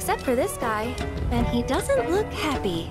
except for this guy. And he doesn't look happy.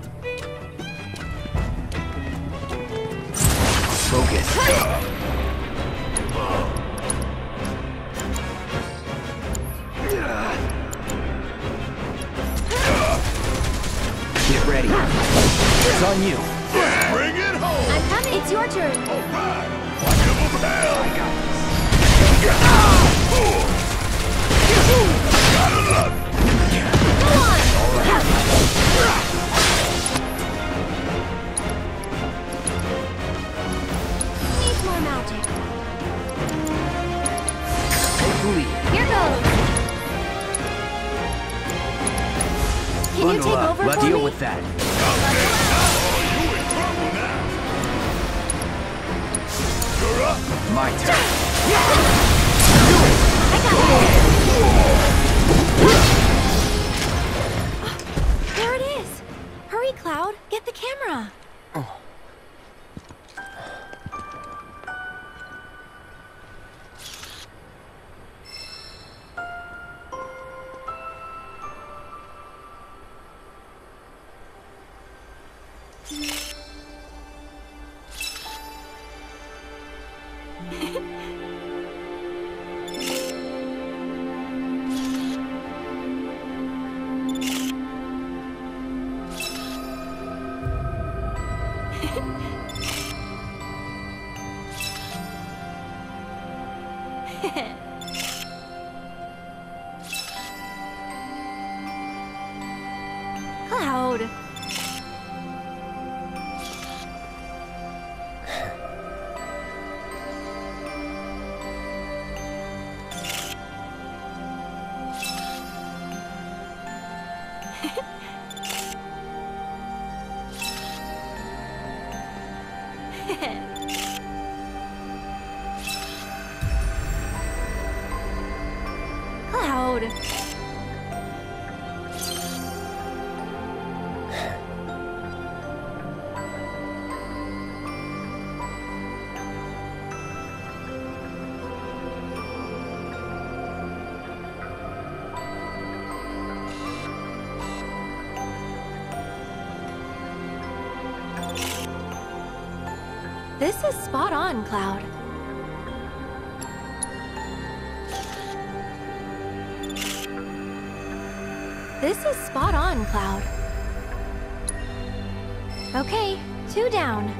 Spot on, Cloud. This is spot on, Cloud. Okay, two down.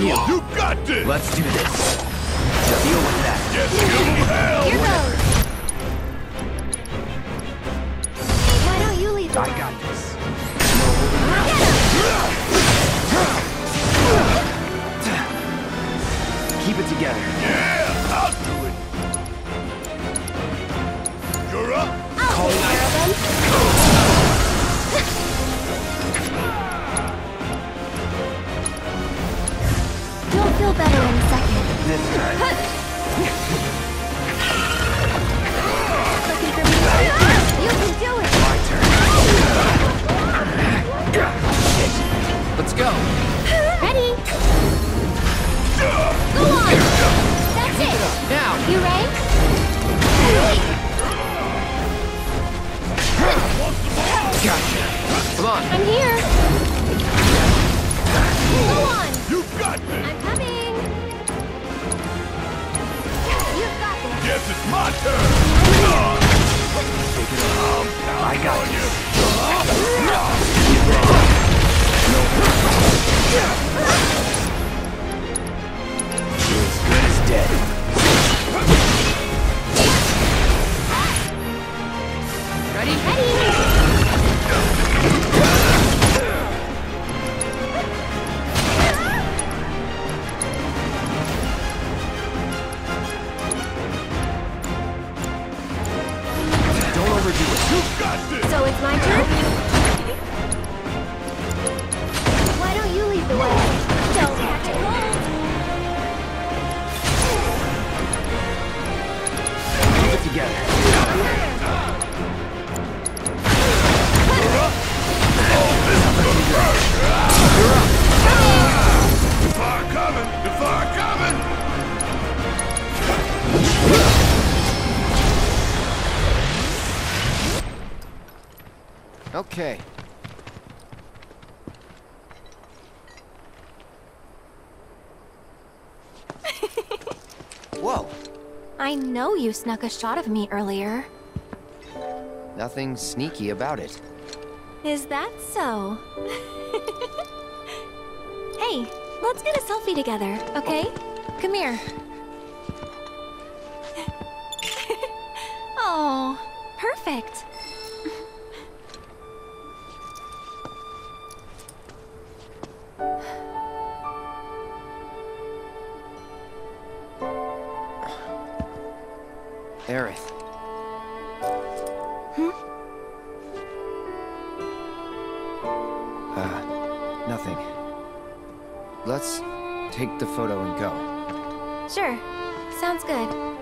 you. You got this! Let's do this. know you snuck a shot of me earlier. Nothing sneaky about it. Is that so? hey, let's get a selfie together, okay? Come here. oh, perfect. Aerith. Hmm? Uh, nothing. Let's take the photo and go. Sure. Sounds good.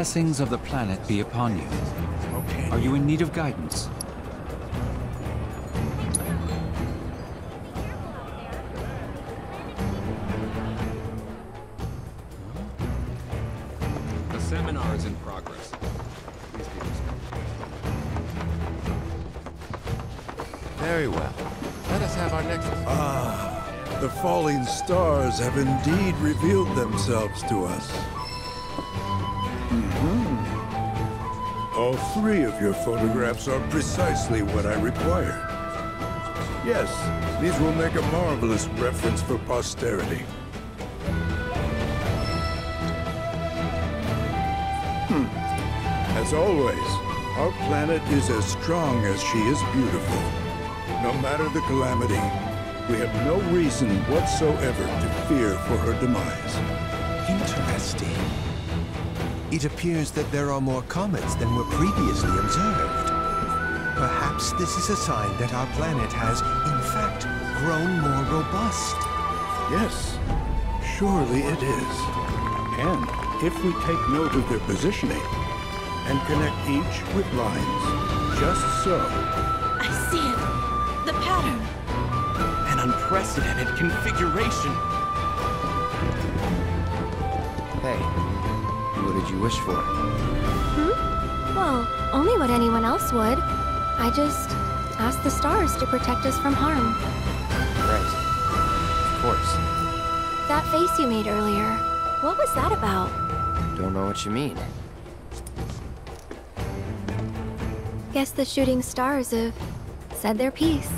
Blessings of the planet be upon you. Okay. Are you in need of guidance? The seminar is in progress. Please be. Very well. Let us have our next. Ah, the falling stars have indeed revealed themselves to us. Three of your photographs are precisely what I require. Yes, these will make a marvelous reference for posterity. Hmm. As always, our planet is as strong as she is beautiful. No matter the calamity, we have no reason whatsoever to fear for her demise. Interesting. It appears that there are more comets than were previously observed. Perhaps this is a sign that our planet has, in fact, grown more robust. Yes, surely it is. And if we take note of their positioning and connect each with lines, just so, I see it. The pattern. An unprecedented configuration. Did you wish for? Hmm? Well, only what anyone else would. I just asked the stars to protect us from harm. Right. Of course. That face you made earlier, what was that about? Don't know what you mean. Guess the shooting stars have said their piece.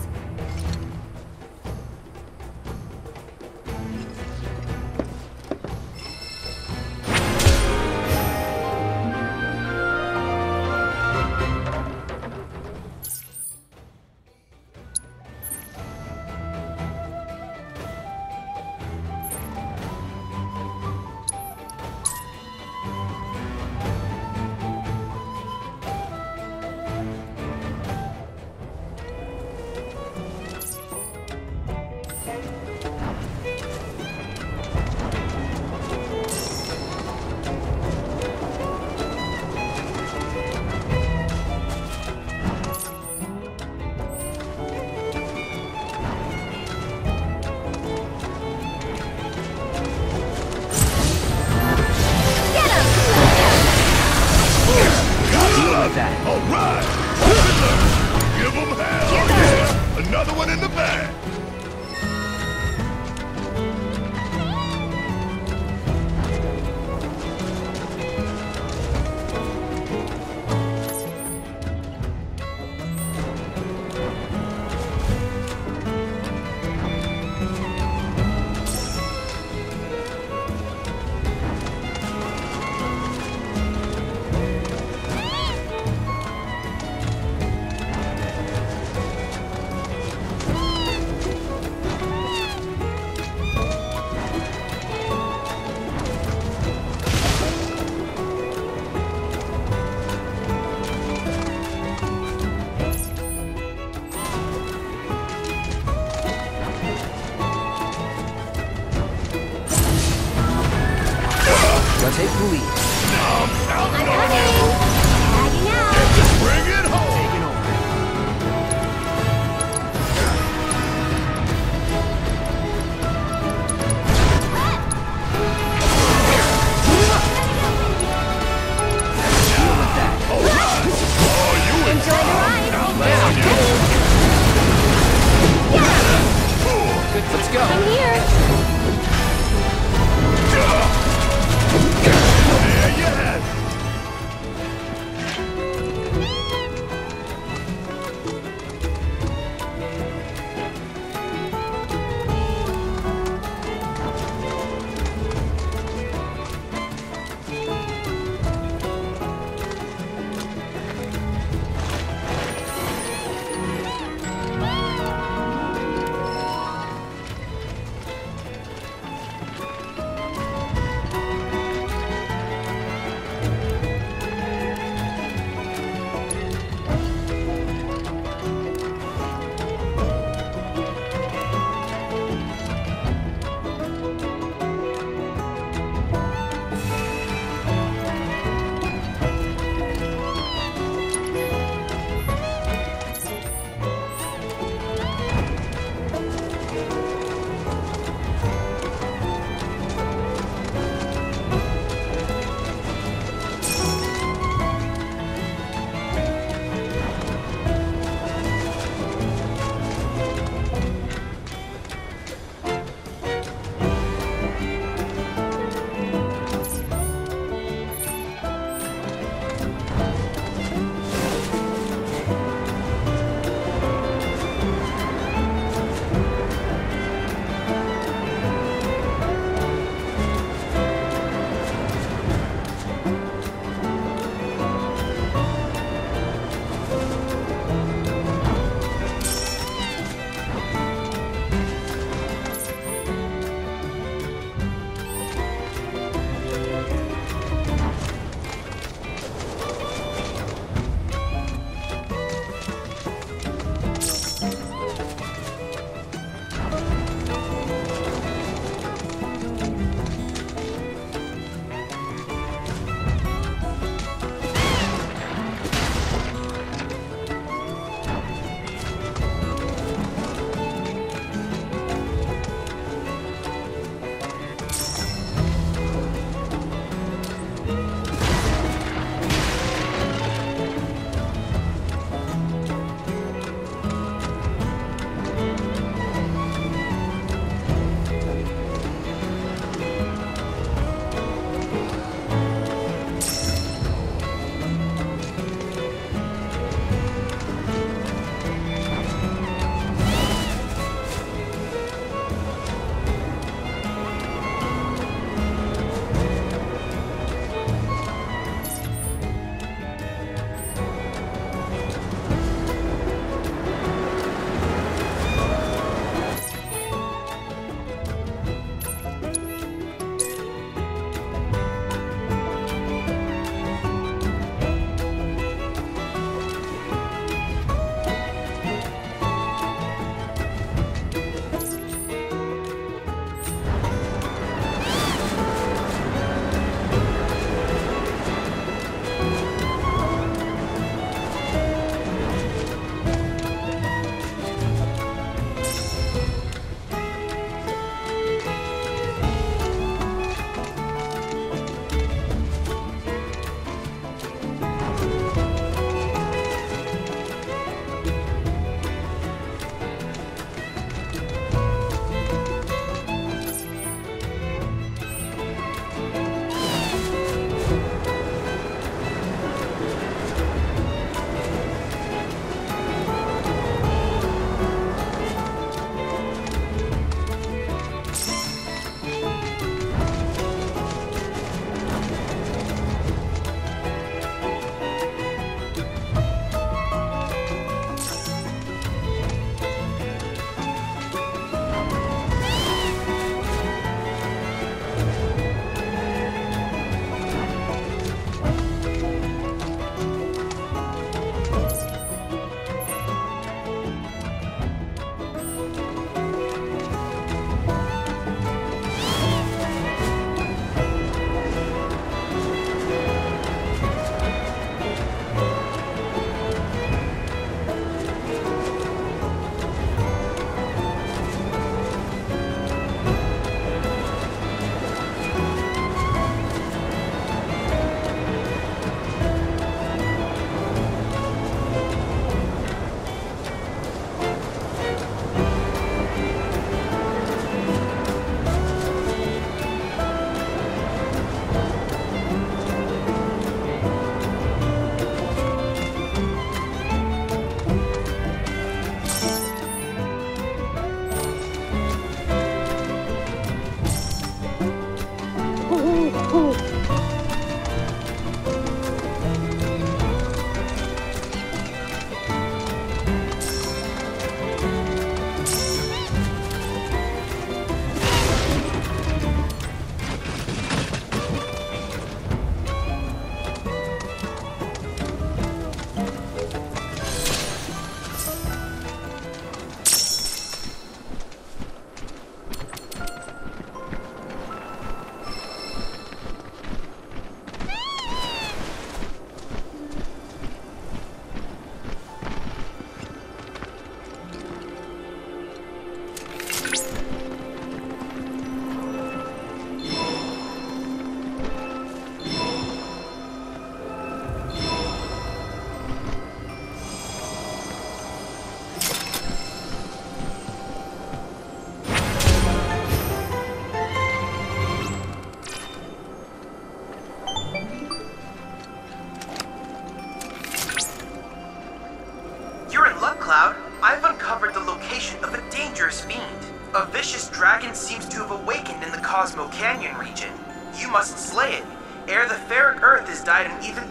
Earth is dyed an even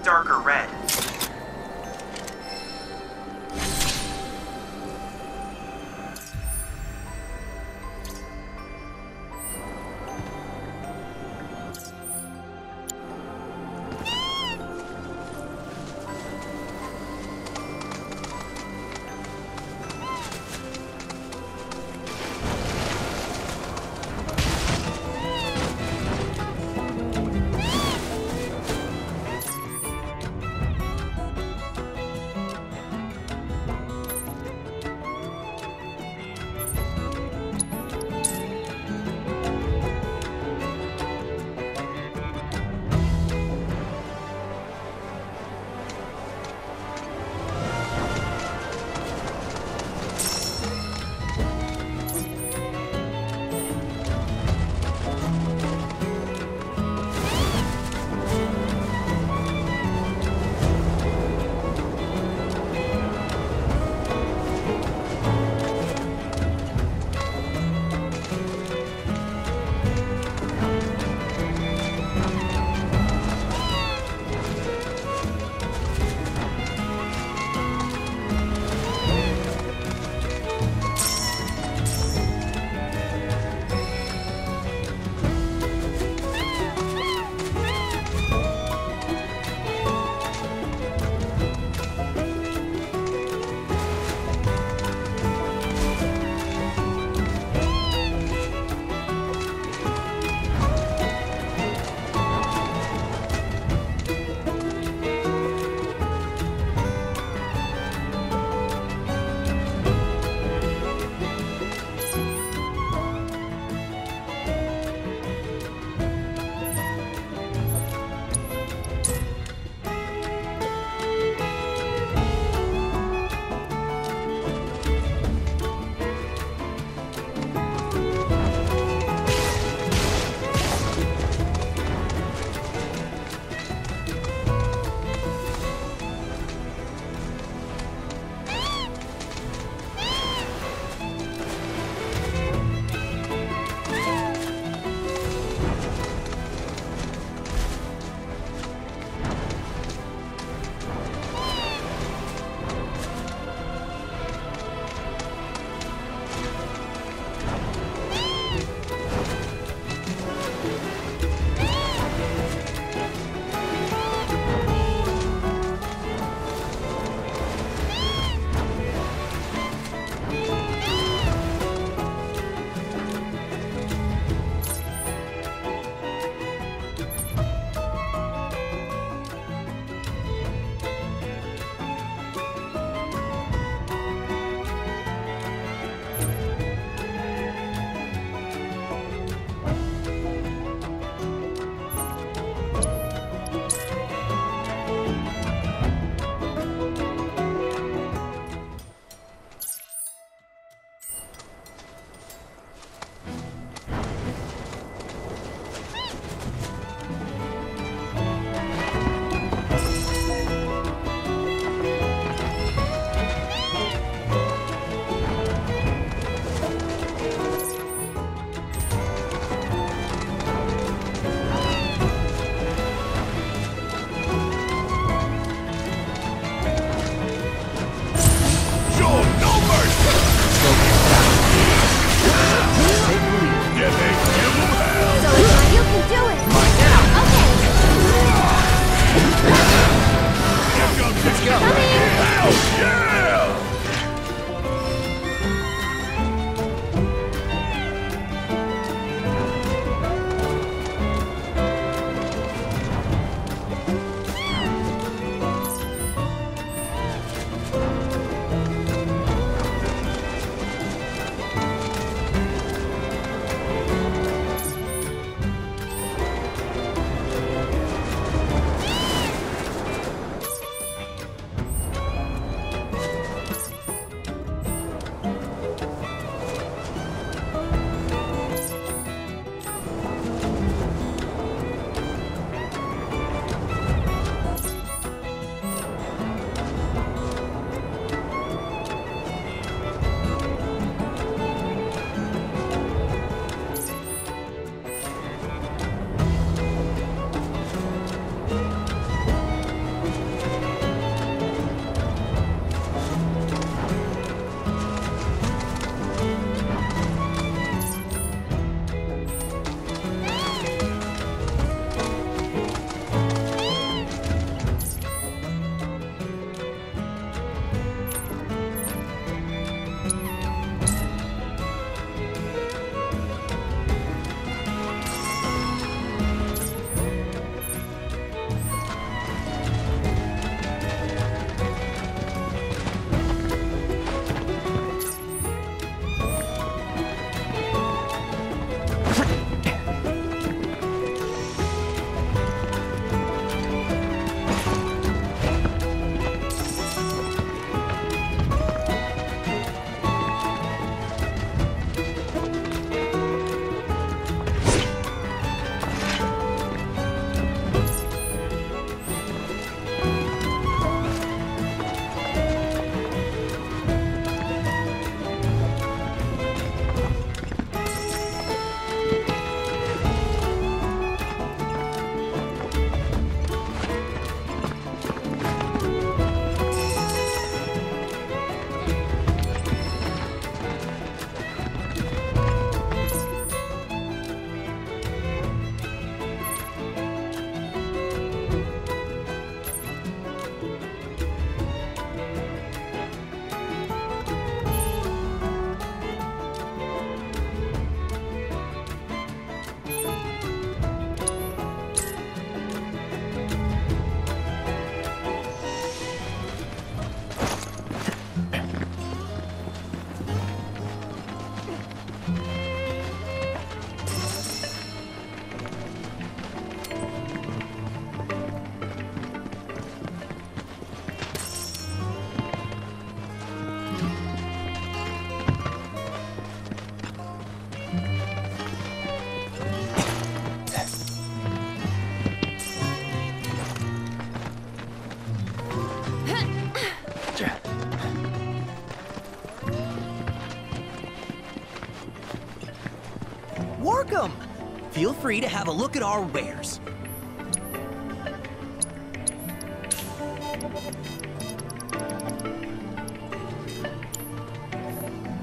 Feel free to have a look at our wares.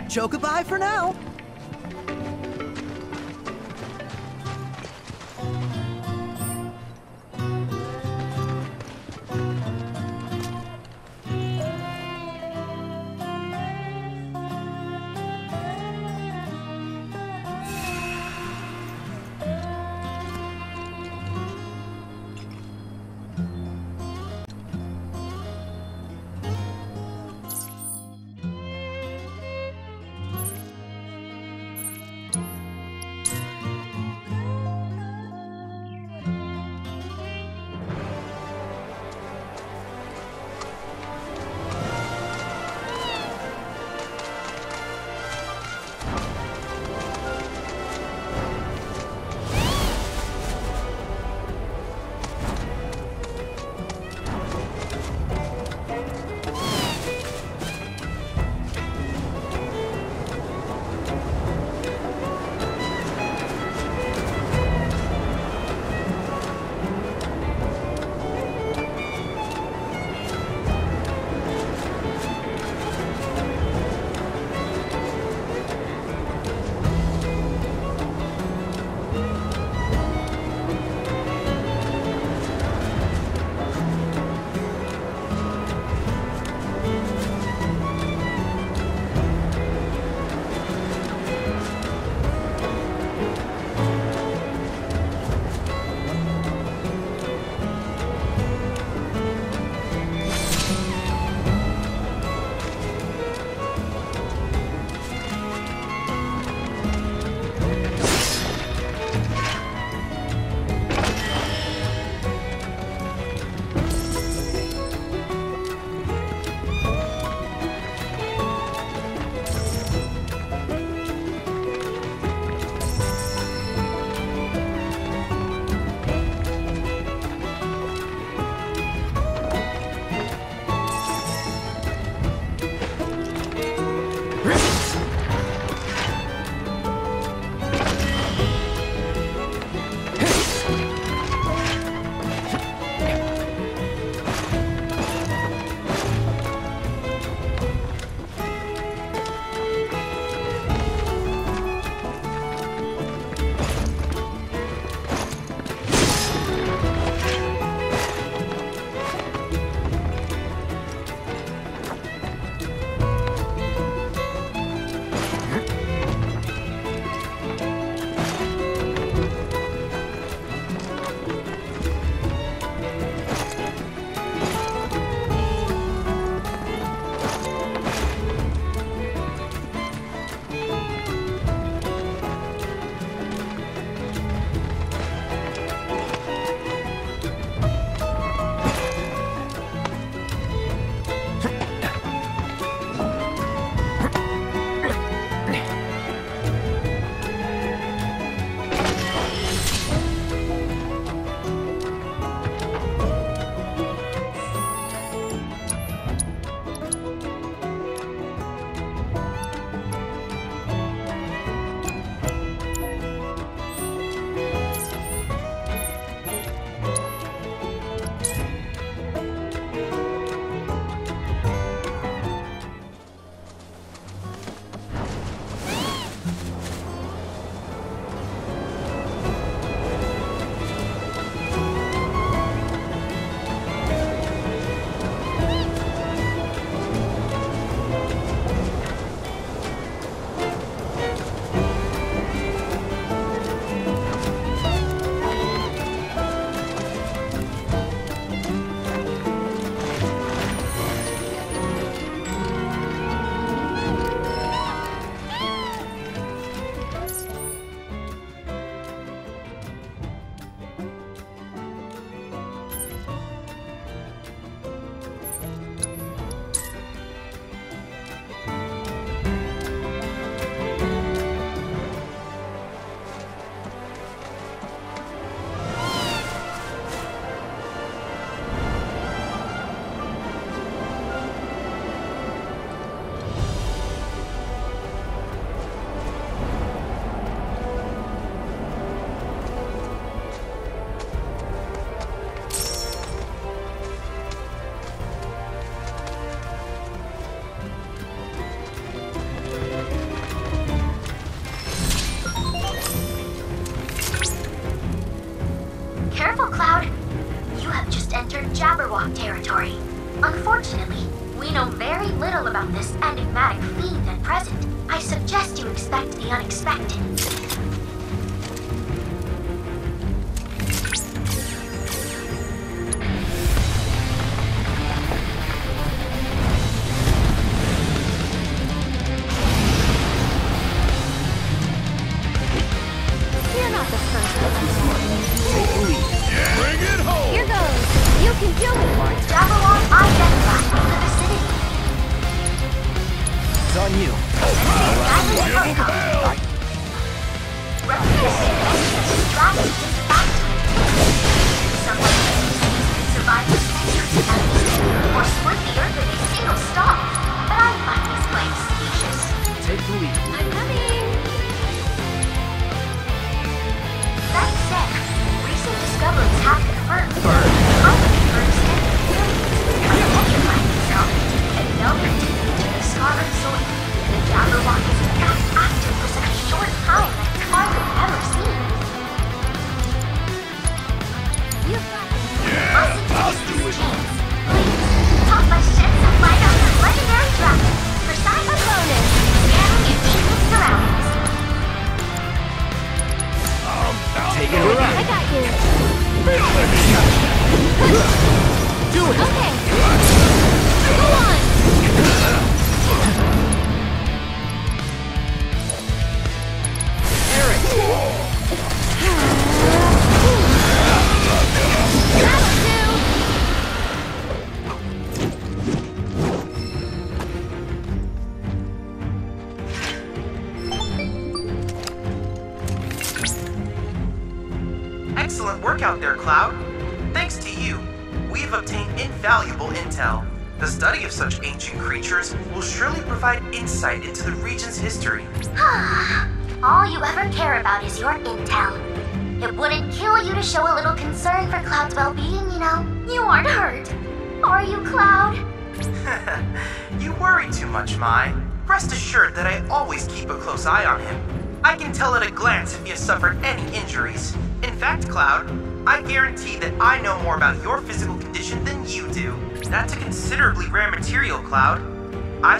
Chocobi for now.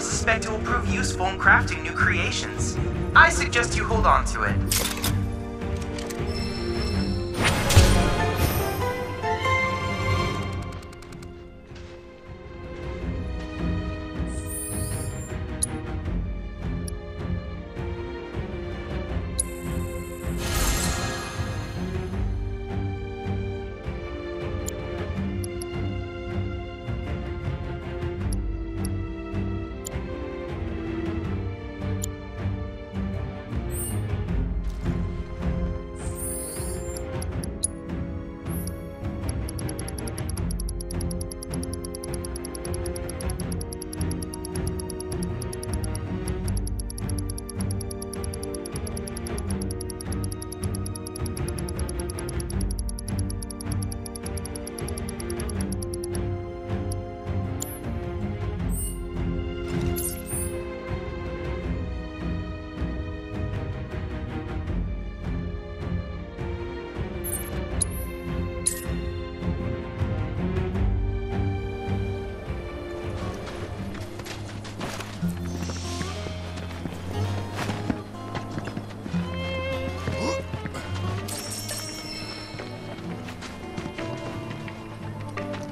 suspect it will prove useful in crafting new creations. I suggest you hold on to it.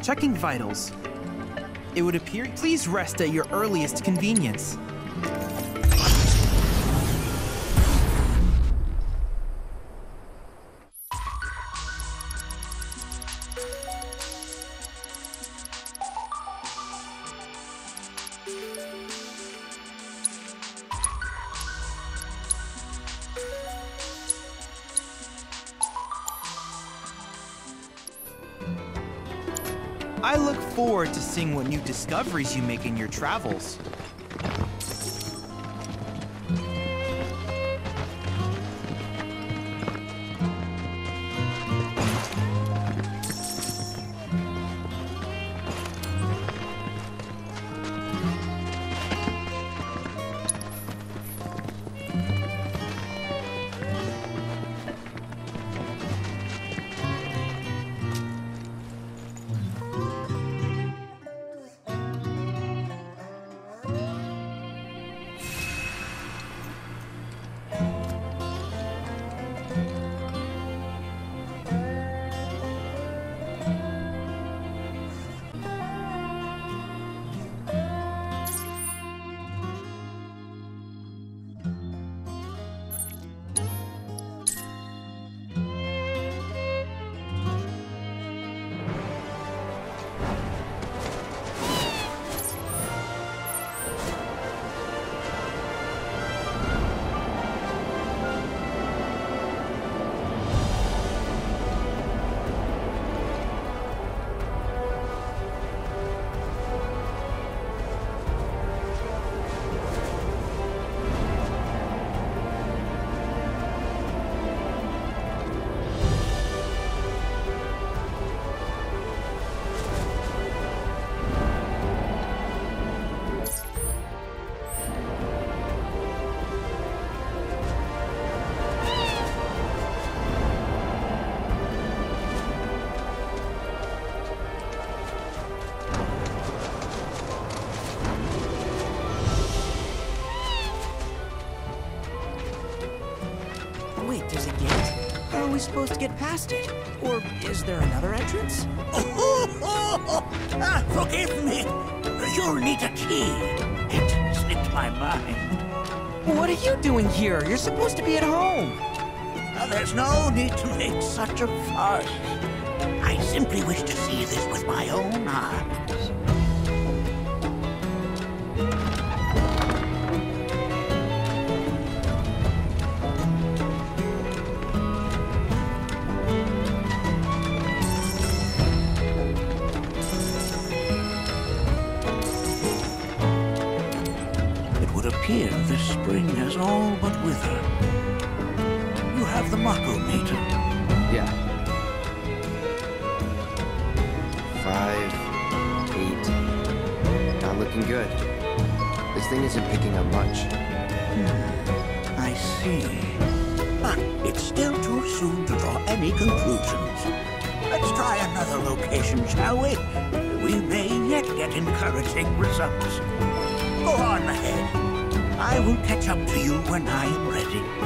Checking vitals. It would appear. Please rest at your earliest convenience. discoveries you make in your travels. Supposed past it? Or is there another entrance? Ah, forgive me. You'll need a key. It slipped my mind. What are you doing here? You're supposed to be at home. Now, there's no need to make such a fuss. I simply wish to see this with my own eyes. Shall we? We may yet get encouraging results. Go on ahead. I will catch up to you when I am ready.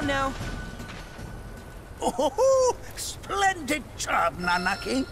Down now. Oh, splendid job, Nanaki.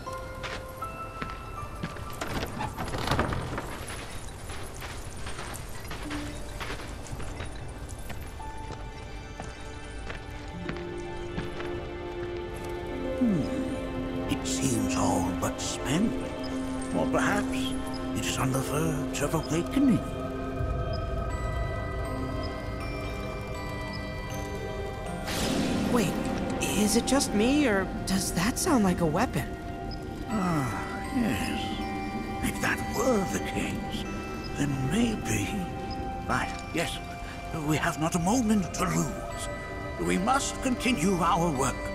It just me, or does that sound like a weapon? Ah, yes. If that were the case, then maybe... Right, yes. We have not a moment to lose. We must continue our work.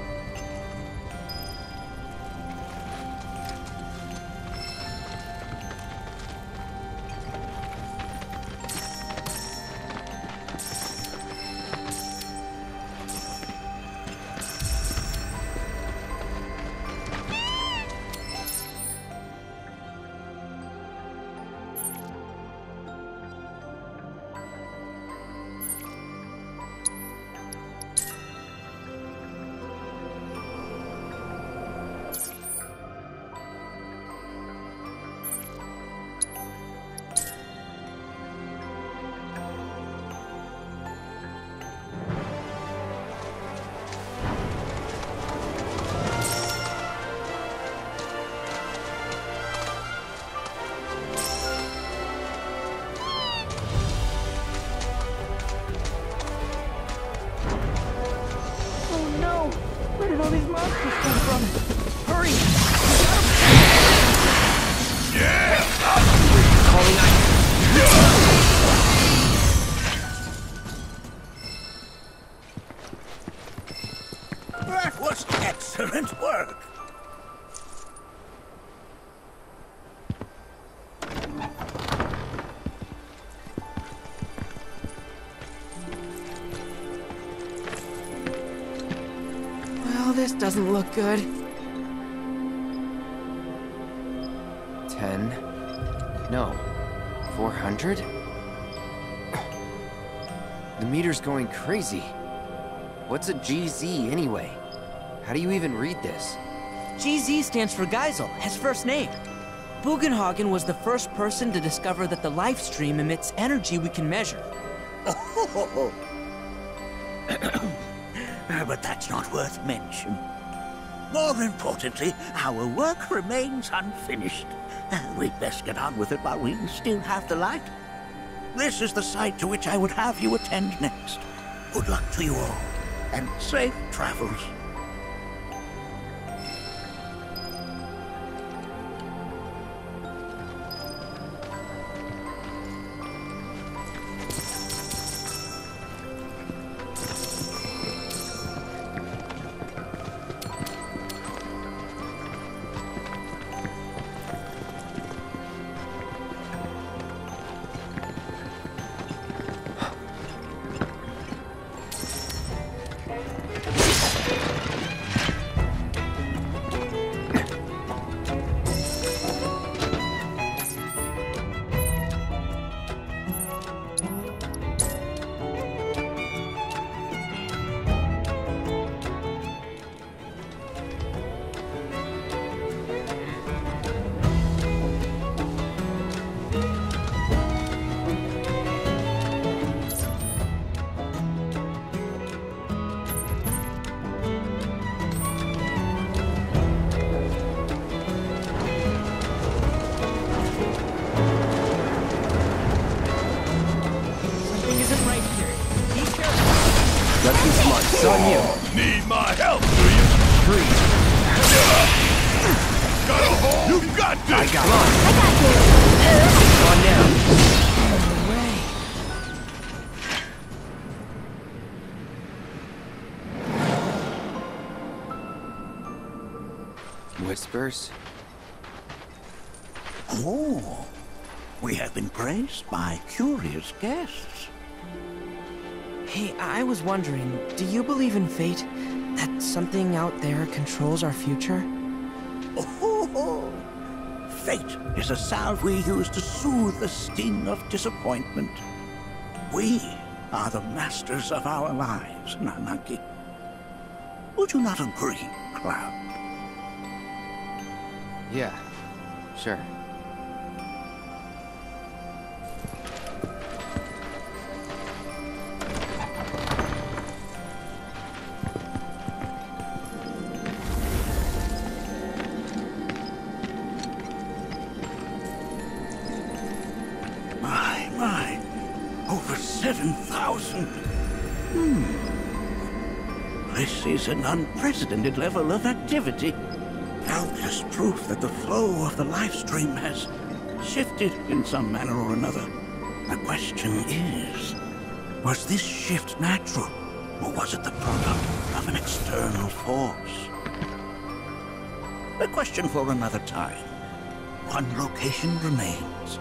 That was excellent work. Well, this doesn't look good. Ten? No. Four hundred? The meter's going crazy. What's a GZ anyway? How do you even read this? GZ stands for Geisel, his first name. Bugenhagen was the first person to discover that the life stream emits energy we can measure. Oh. but that's not worth mention. More importantly, our work remains unfinished. We'd best get on with it while we still have the light. This is the site to which I would have you attend next. Good luck to you all, and safe travels. Fate? That something out there controls our future? Oh, Fate is a salve we use to soothe the sting of disappointment. We are the masters of our lives, Nanaki. Would you not agree, Cloud? Yeah, sure. Is an unprecedented level of activity. Doubtless proof that the flow of the life stream has shifted in some manner or another. The question is, was this shift natural, or was it the product of an external force? A question for another time. One location remains.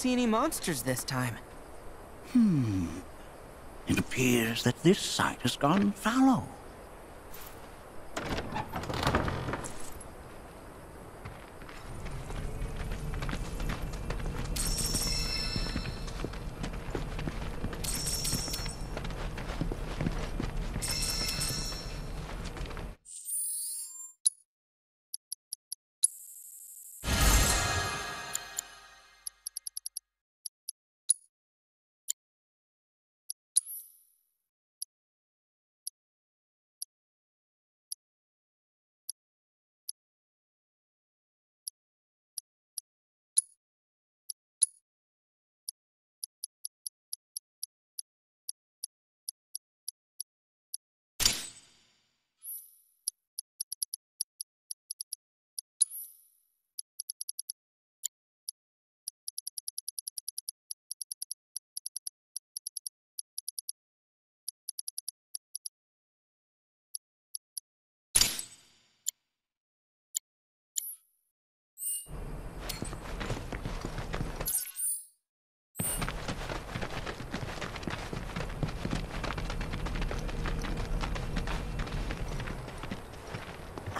See any monsters this time. Hmm. It appears that this site has gone fallow.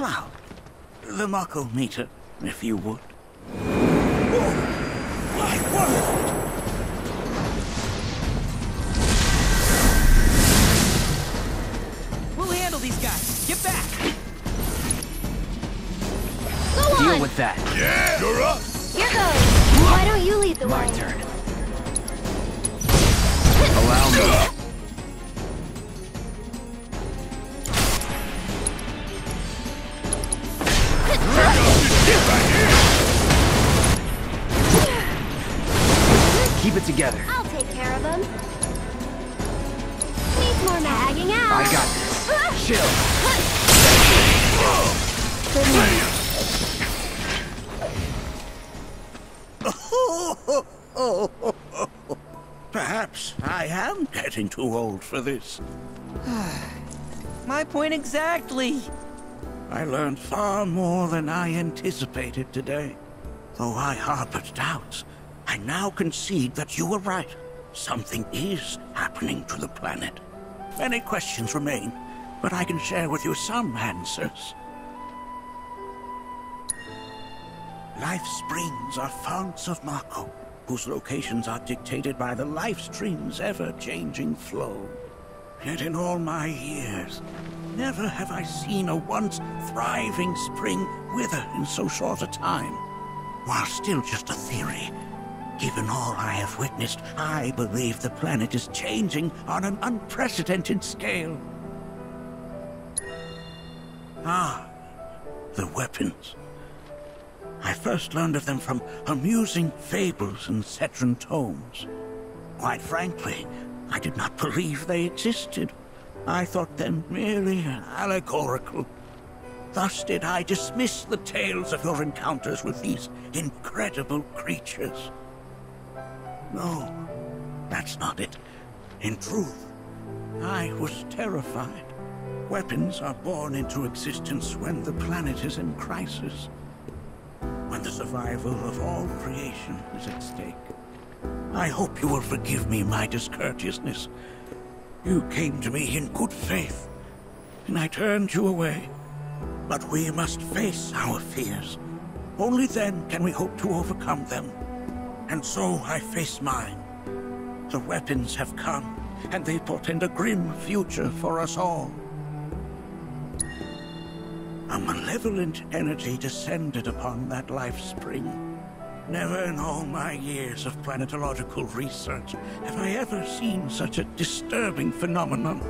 Cloud, the Mako meter, if you would. We'll too old for this. My point exactly. I learned far more than I anticipated today. Though I harbored doubts, I now concede that you were right. Something is happening to the planet. Many questions remain, but I can share with you some answers. Life springs are founts of Mako, whose locations are dictated by the life stream's ever-changing flow. Yet in all my years, never have I seen a once thriving spring wither in so short a time. While still just a theory, given all I have witnessed, I believe the planet is changing on an unprecedented scale. Ah, the weapons. I first learned of them from amusing fables and Cetran tomes. Quite frankly, I did not believe they existed. I thought them merely allegorical. Thus did I dismiss the tales of your encounters with these incredible creatures. No, that's not it. In truth, I was terrified. Weapons are born into existence when the planet is in crisis. When the survival of all creation is at stake. I hope you will forgive me my discourteousness. You came to me in good faith, and I turned you away. But we must face our fears. Only then can we hope to overcome them. And so I face mine. The weapons have come, and they portend a grim future for us all. A malevolent energy descended upon that life spring. Never in all my years of planetological research have I ever seen such a disturbing phenomenon.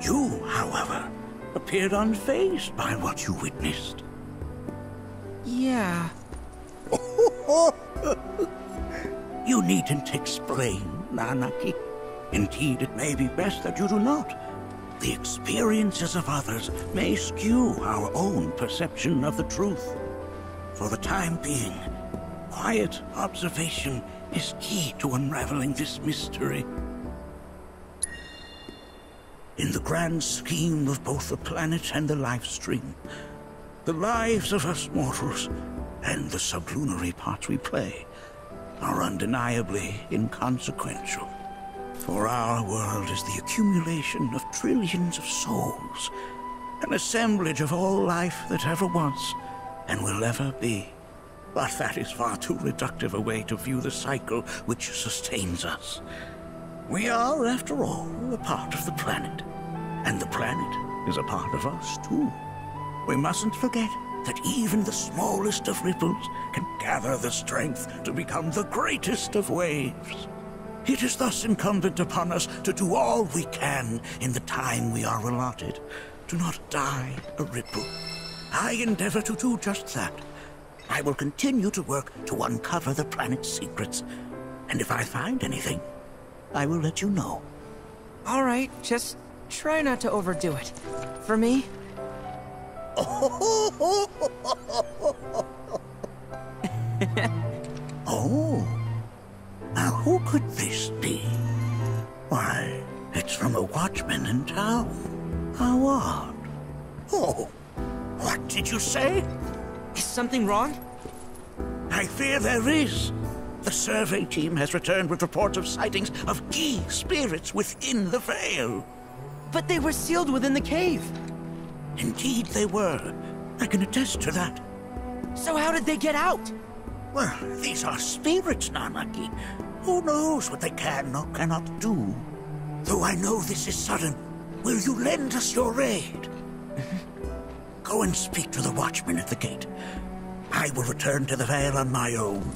You, however, appeared unfazed by what you witnessed. Yeah. You needn't explain, Nanaki. Indeed, it may be best that you do not. The experiences of others may skew our own perception of the truth. For the time being, quiet observation is key to unraveling this mystery. In the grand scheme of both the planet and the life stream, the lives of us mortals and the sublunary parts we play are undeniably inconsequential. For our world is the accumulation of trillions of souls, an assemblage of all life that ever was and will ever be. But that is far too reductive a way to view the cycle which sustains us. We are, after all, a part of the planet, and the planet is a part of us, too. We mustn't forget that even the smallest of ripples can gather the strength to become the greatest of waves. It is thus incumbent upon us to do all we can in the time we are allotted. Do not die a ripple. I endeavor to do just that. I will continue to work to uncover the planet's secrets. And if I find anything, I will let you know. All right, just try not to overdo it. For me, oh. Now who could this be? Why, it's from a watchman in town. How odd. Oh, what did you say? is something wrong? I fear there is. The survey team has returned with reports of sightings of key spirits within the veil. But they were sealed within the cave. Indeed they were. I can attest to that. So how did they get out? Well, these are spirits, Nanaki. Who knows what they can or cannot do? Though I know this is sudden, will you lend us your aid? Go and speak to the watchman at the gate. I will return to the Vale on my own.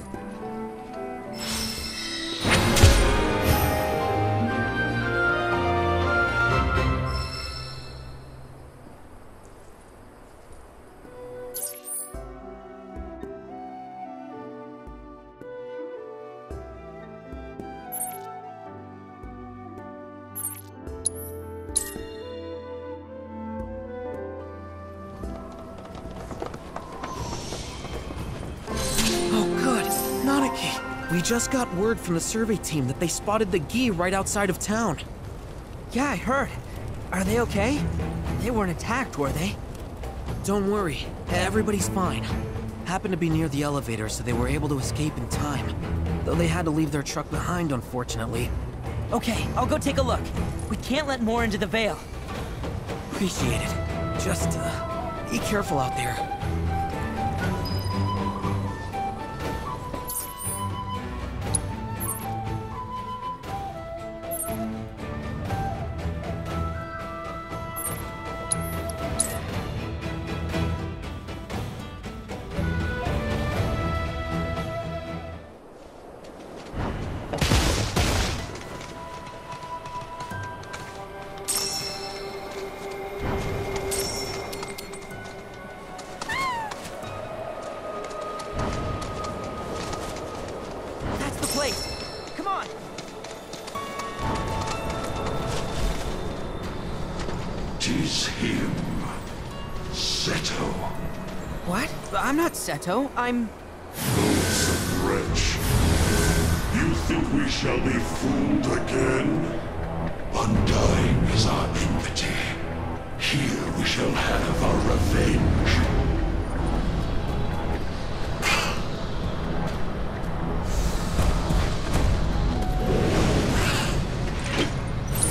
Just got word from the survey team that they spotted the Gi right outside of town. Yeah, I heard. Are they okay? They weren't attacked, were they? Don't worry. Everybody's fine. Happened to be near the elevator, so they were able to escape in time. Though they had to leave their truck behind, unfortunately. Okay, I'll go take a look. We can't let more into the Vale. Appreciate it. Just, uh, be careful out there. Seto. I'm... Loathsome wretch. You think we shall be fooled again? Undying is our enmity. Here we shall have our revenge.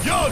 Y'all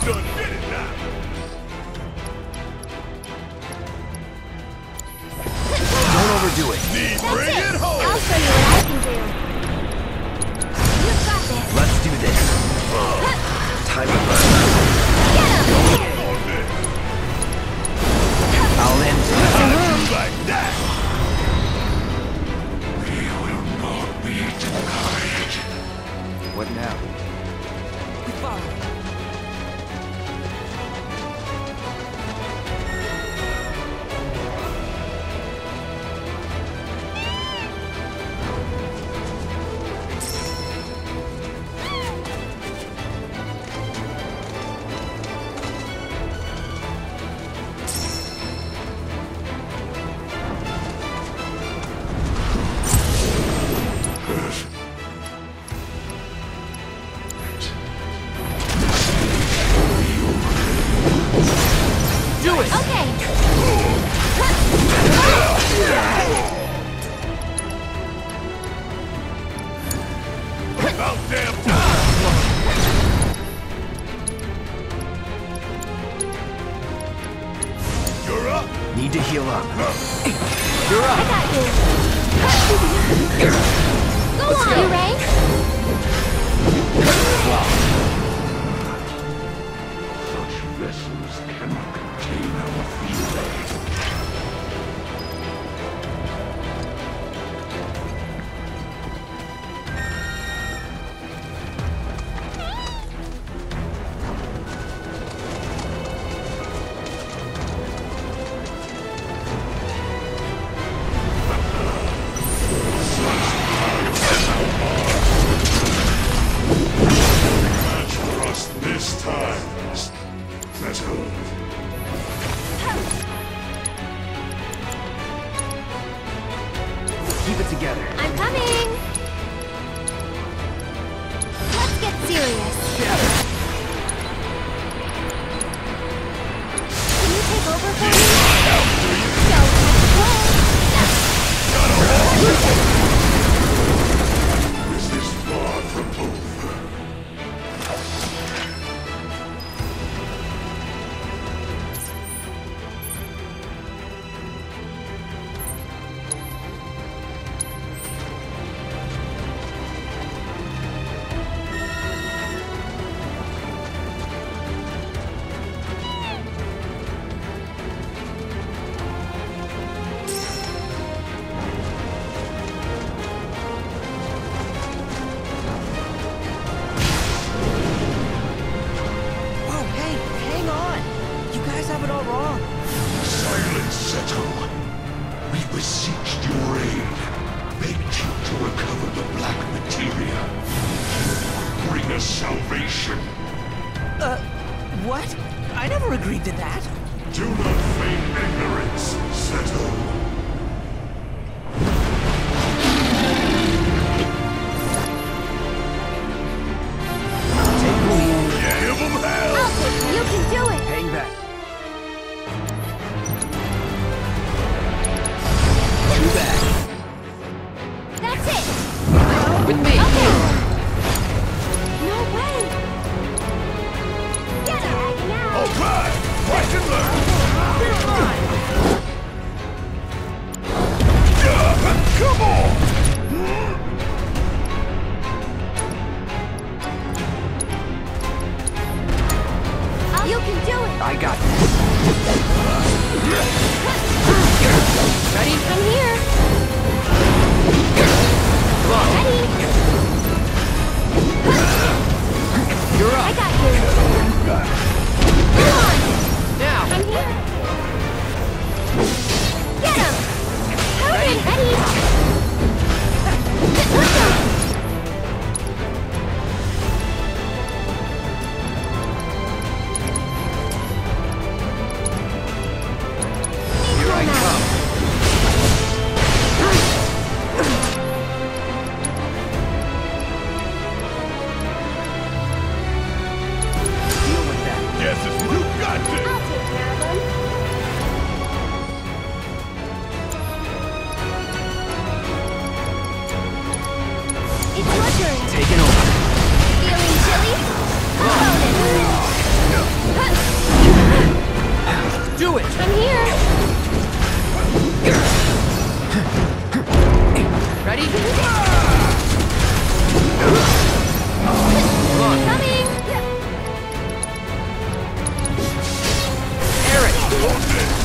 Hold it!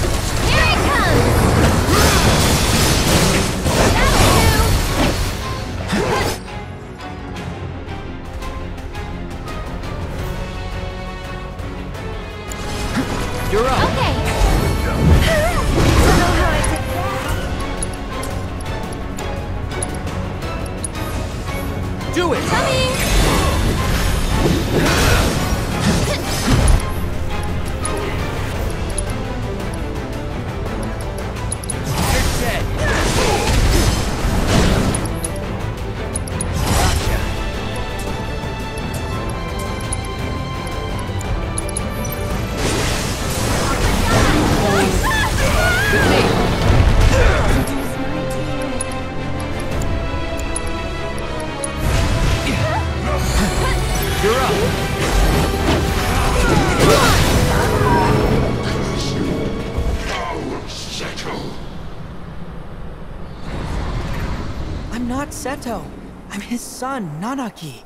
on, Nanaki.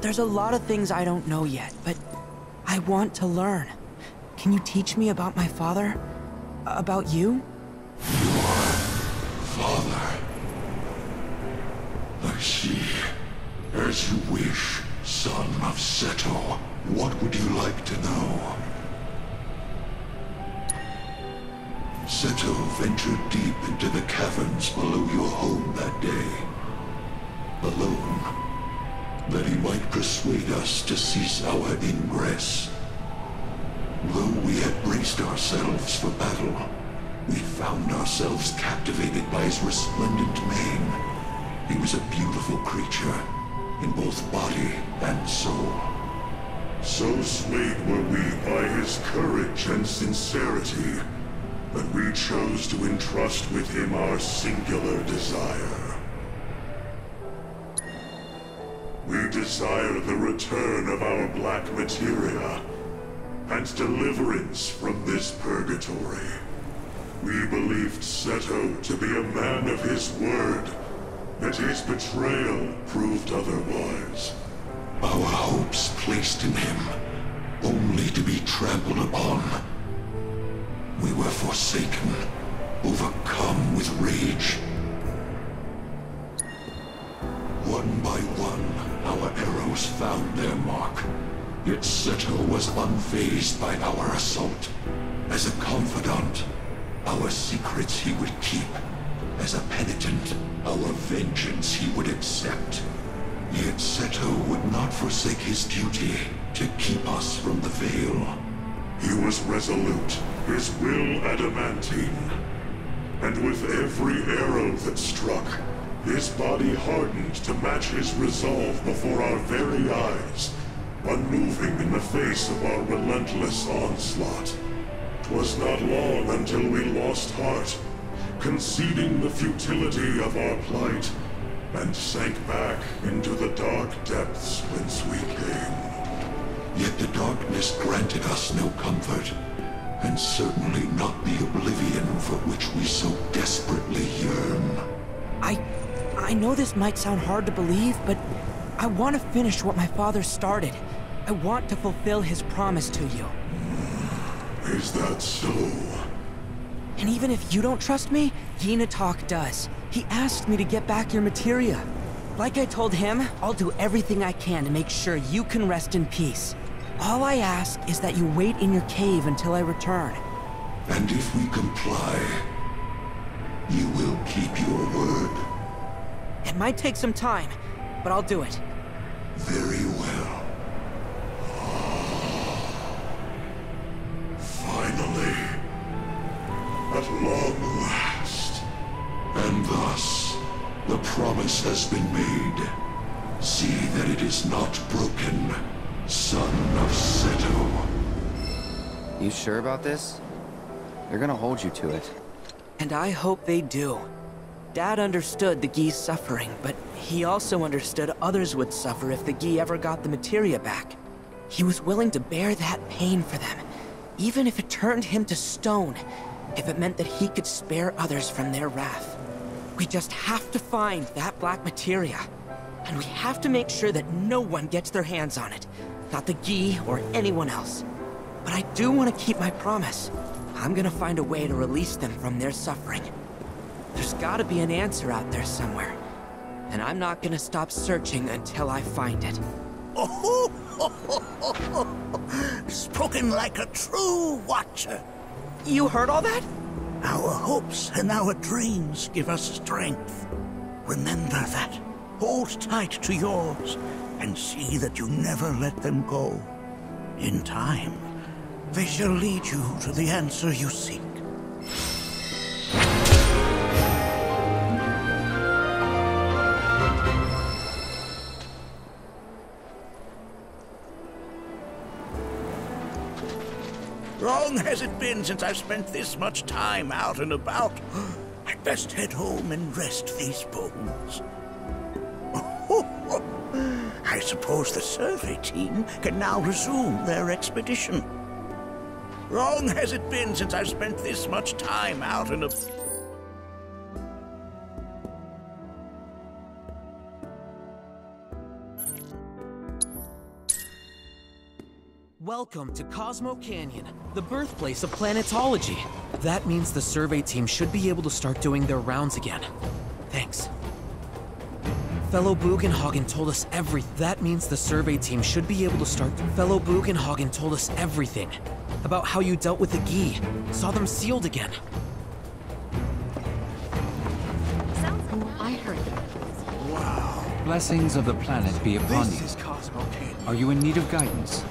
There's a lot of things I don't know yet, but I want to learn. Can you teach me about my father? About you? Overcome with rage. One by one, our arrows found their mark. Yet Seto was unfazed by our assault. As a confidant, our secrets he would keep. As a penitent, our vengeance he would accept. Yet Seto would not forsake his duty to keep us from the Veil. He was resolute, his will adamantine. And with every arrow that struck, his body hardened to match his resolve before our very eyes, unmoving in the face of our relentless onslaught. 'Twas not long until we lost heart, conceding the futility of our plight, and sank back into the dark depths whence we came. Yet the darkness granted us no comfort, and certainly not the oblivion for which we so desperately yearn. I... I know this might sound hard to believe, but I want to finish what my father started. I want to fulfill his promise to you. Is that so? And even if you don't trust me, Gi Nattak does. He asked me to get back your materia. Like I told him, I'll do everything I can to make sure you can rest in peace. All I ask is that you wait in your cave until I return. And if we comply, you will keep your word. It might take some time, but I'll do it. Very well. Finally. At long last. And thus, the promise has been made. See that it is not broken, son of Seto. You sure about this? They're gonna hold you to it. And I hope they do. Dad understood the Gi's suffering, but he also understood others would suffer if the Gi ever got the materia back. He was willing to bear that pain for them, even if it turned him to stone, if it meant that he could spare others from their wrath. We just have to find that black materia, and we have to make sure that no one gets their hands on it, not the Gi or anyone else. But I do want to keep my promise. I'm gonna find a way to release them from their suffering. There's gotta be an answer out there somewhere. And I'm not gonna stop searching until I find it. Oh, Spoken like a true watcher. You heard all that? Our hopes and our dreams give us strength. Remember that. Hold tight to yours and see that you never let them go. In time, they shall lead you to the answer you seek. Long has it been since I've spent this much time out and about. I'd best head home and rest these bones. Oh, I suppose the survey team can now resume their expedition. Long has it been since I've spent this much time out and about. Welcome to Cosmo Canyon, the birthplace of planetology. That means the survey team should be able to start doing their rounds again. Thanks. Fellow Bugenhagen told us every- That means the survey team should be able to start- Fellow Bugenhagen told us everything. About how you dealt with the Gi, saw them sealed again. I heard Wow! Blessings of the planet be upon you. This is Cosmo Are you in need of guidance?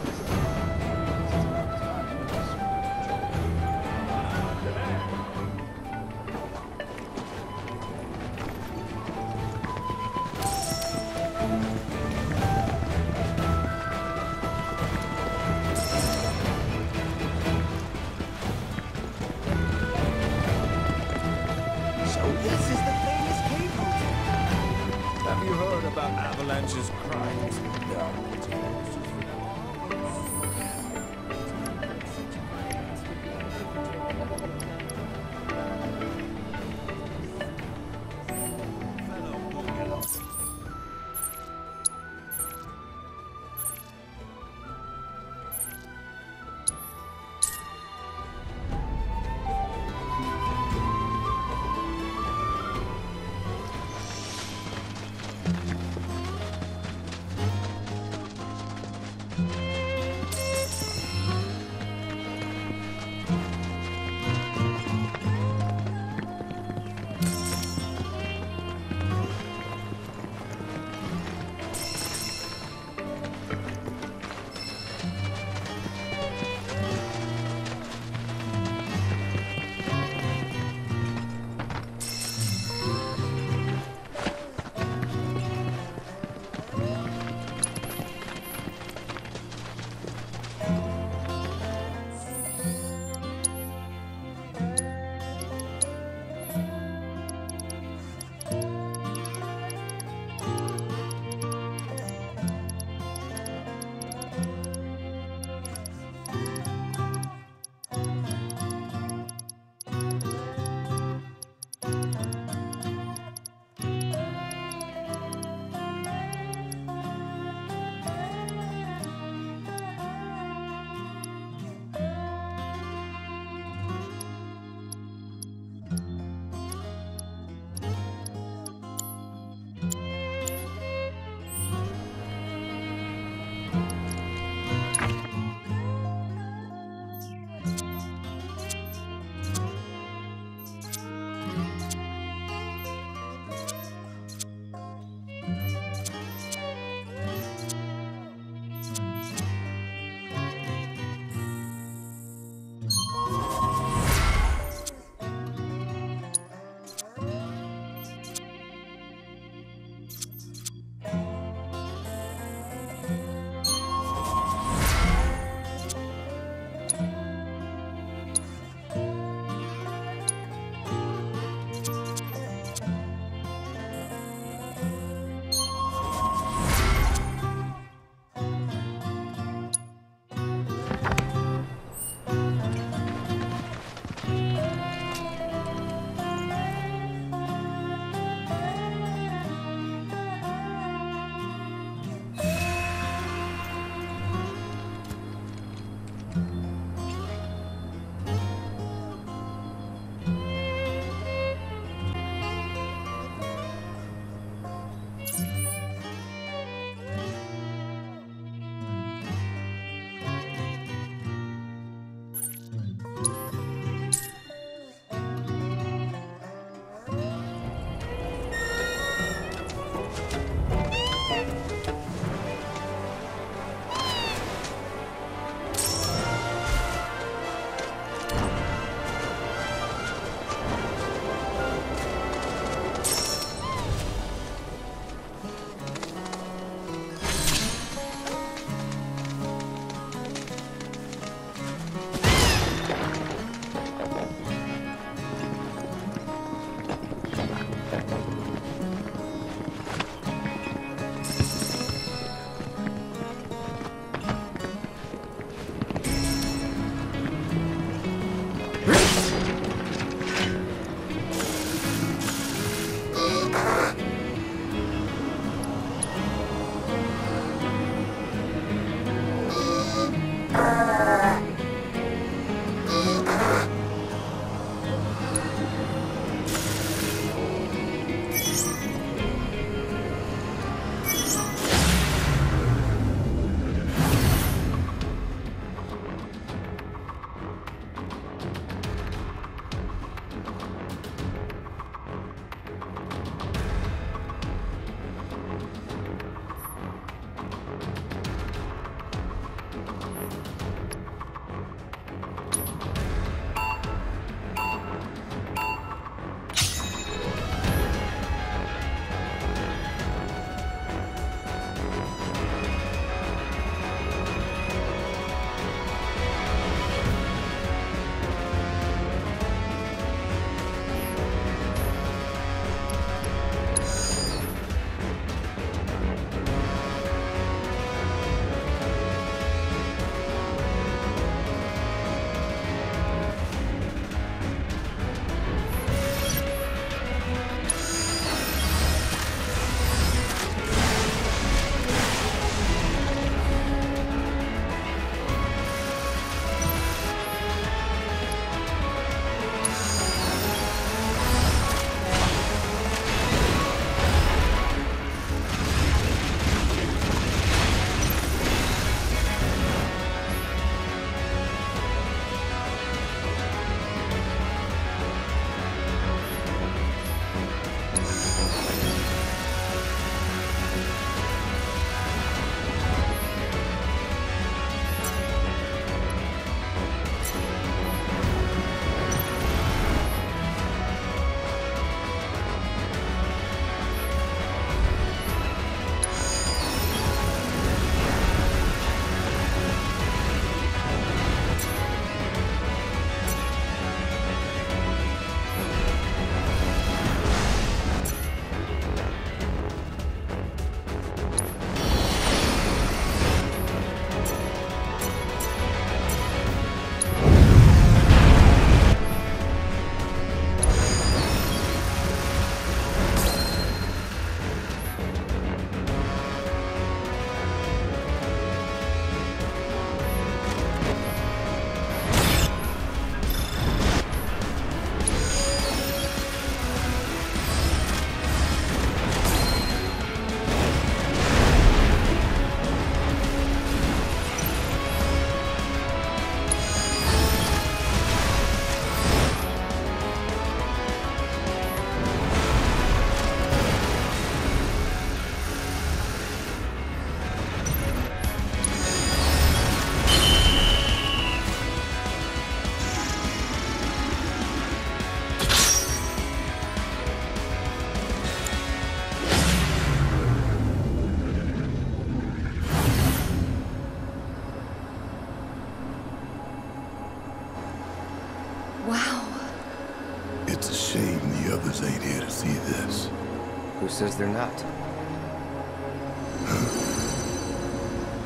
Says they're not?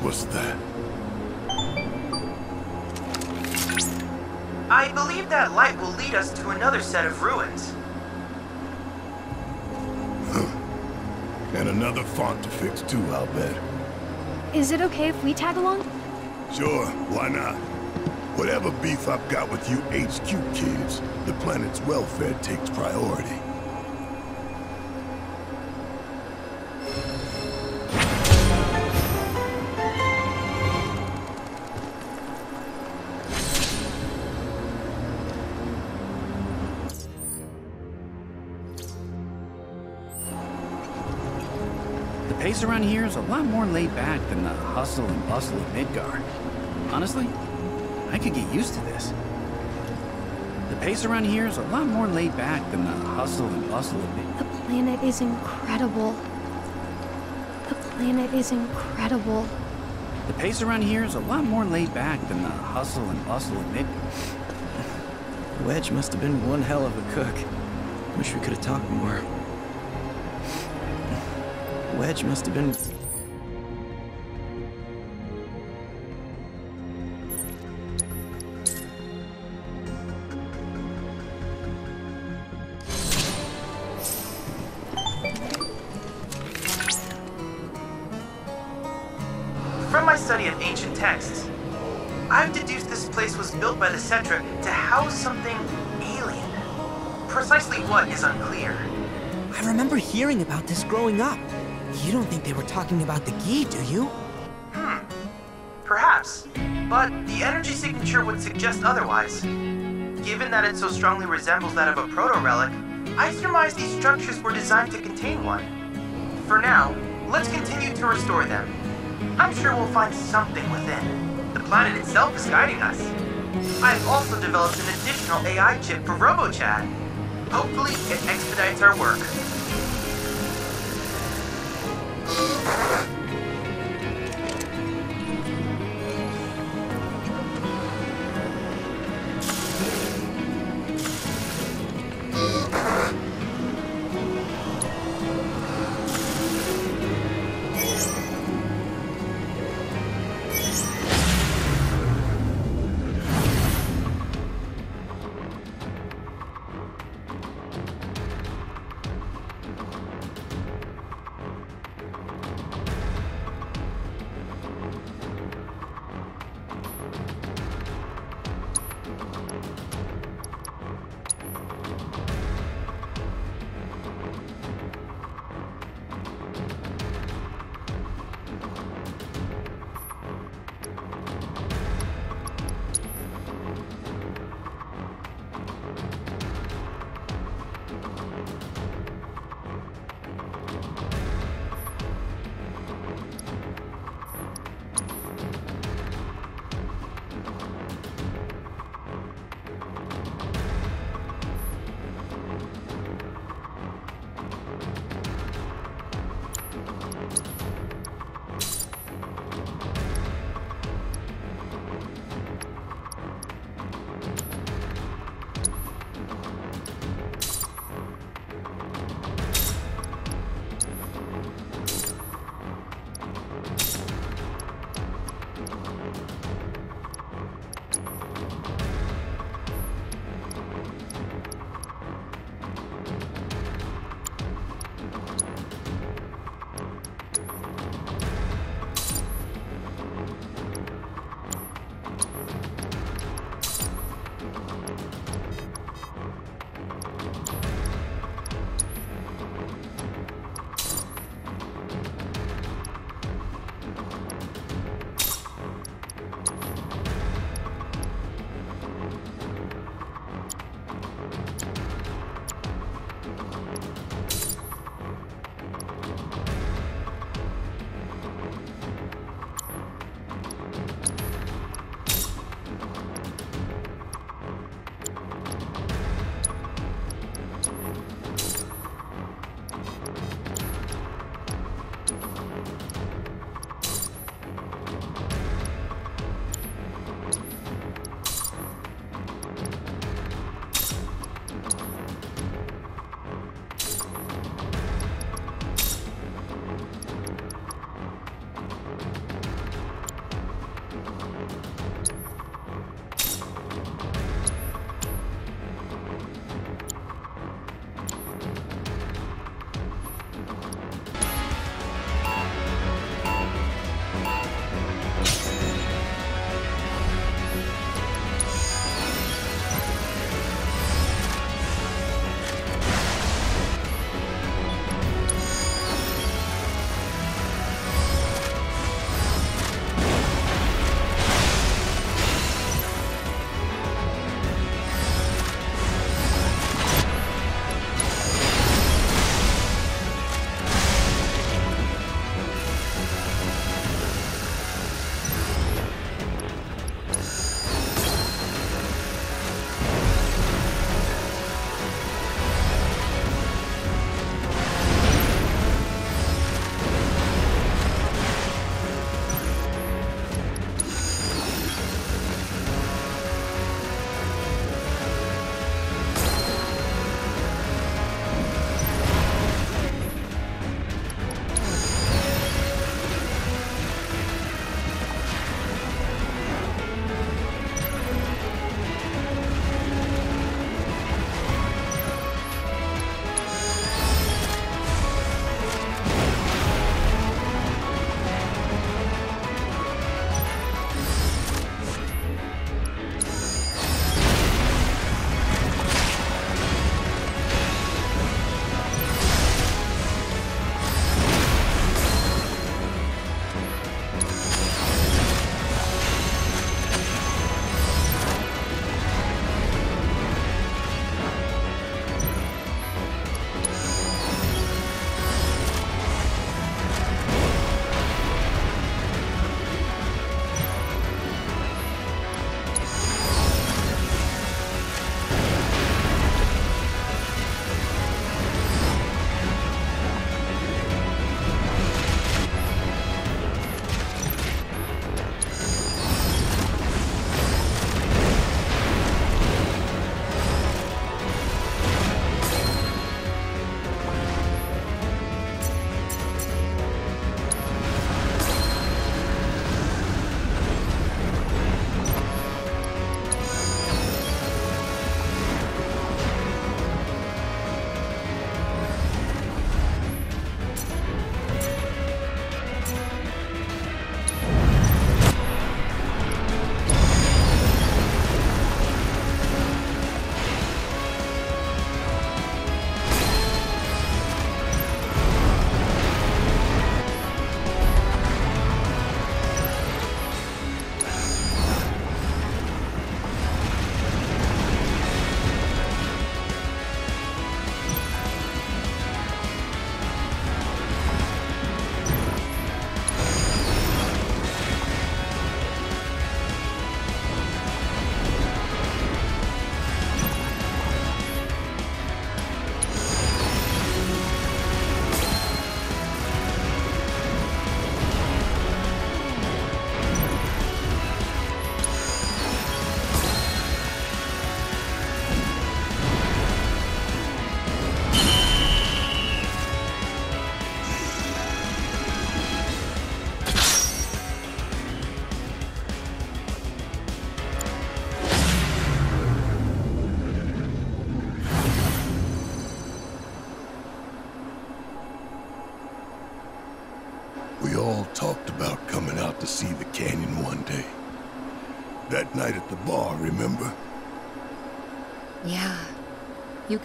What's that? I believe that light will lead us to another set of ruins. And another font to fix too, I'll bet. Is it okay if we tag along? Sure, why not? Whatever beef I've got with you HQ kids, the planet's welfare takes priority. The pace around here is a lot more laid back than the hustle and bustle of Midgar. Honestly, I could get used to this. The pace around here is a lot more laid back than the hustle and bustle of Midgar. The planet is incredible. The planet is incredible. The pace around here is a lot more laid back than the hustle and bustle of Midgar. Wedge must have been one hell of a cook. Wish we could have talked more. Wedge must have been. You don't think they were talking about the Gi, do you? Hmm. Perhaps. But the energy signature would suggest otherwise. Given that it so strongly resembles that of a proto-relic, I surmise these structures were designed to contain one. For now, let's continue to restore them. I'm sure we'll find something within. The planet itself is guiding us. I've also developed an additional AI chip for RoboChat. Hopefully, it expedites our work.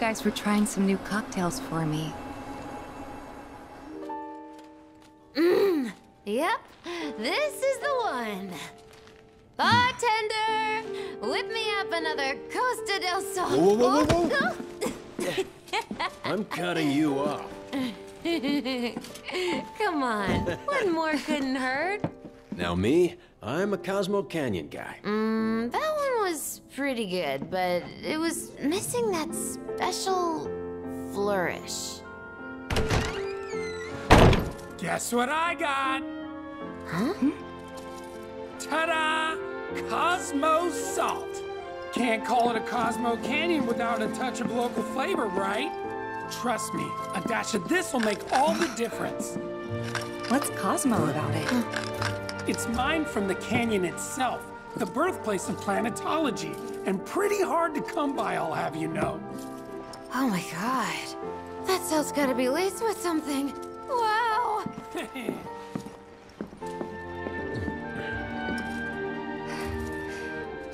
Guys were trying some new cocktails for me. Mmm. Yep. This is the one. Bartender, whip me up another Costa del Sol. Whoa, whoa, whoa, whoa, I'm cutting you off. Come on, one more couldn't hurt. Now me, I'm a Cosmo Canyon guy. Mmm, that one was pretty good, but it was missing that special flourish. Guess what I got? Huh? Hmm? Ta-da! Cosmo Salt. Can't call it a Cosmo Canyon without a touch of local flavor, right? Trust me, a dash of this will make all the difference. What's Cosmo about it? It's mined from the canyon itself, the birthplace of planetology, and pretty hard to come by, I'll have you know. Oh my god. That salt's gotta be laced with something. Wow!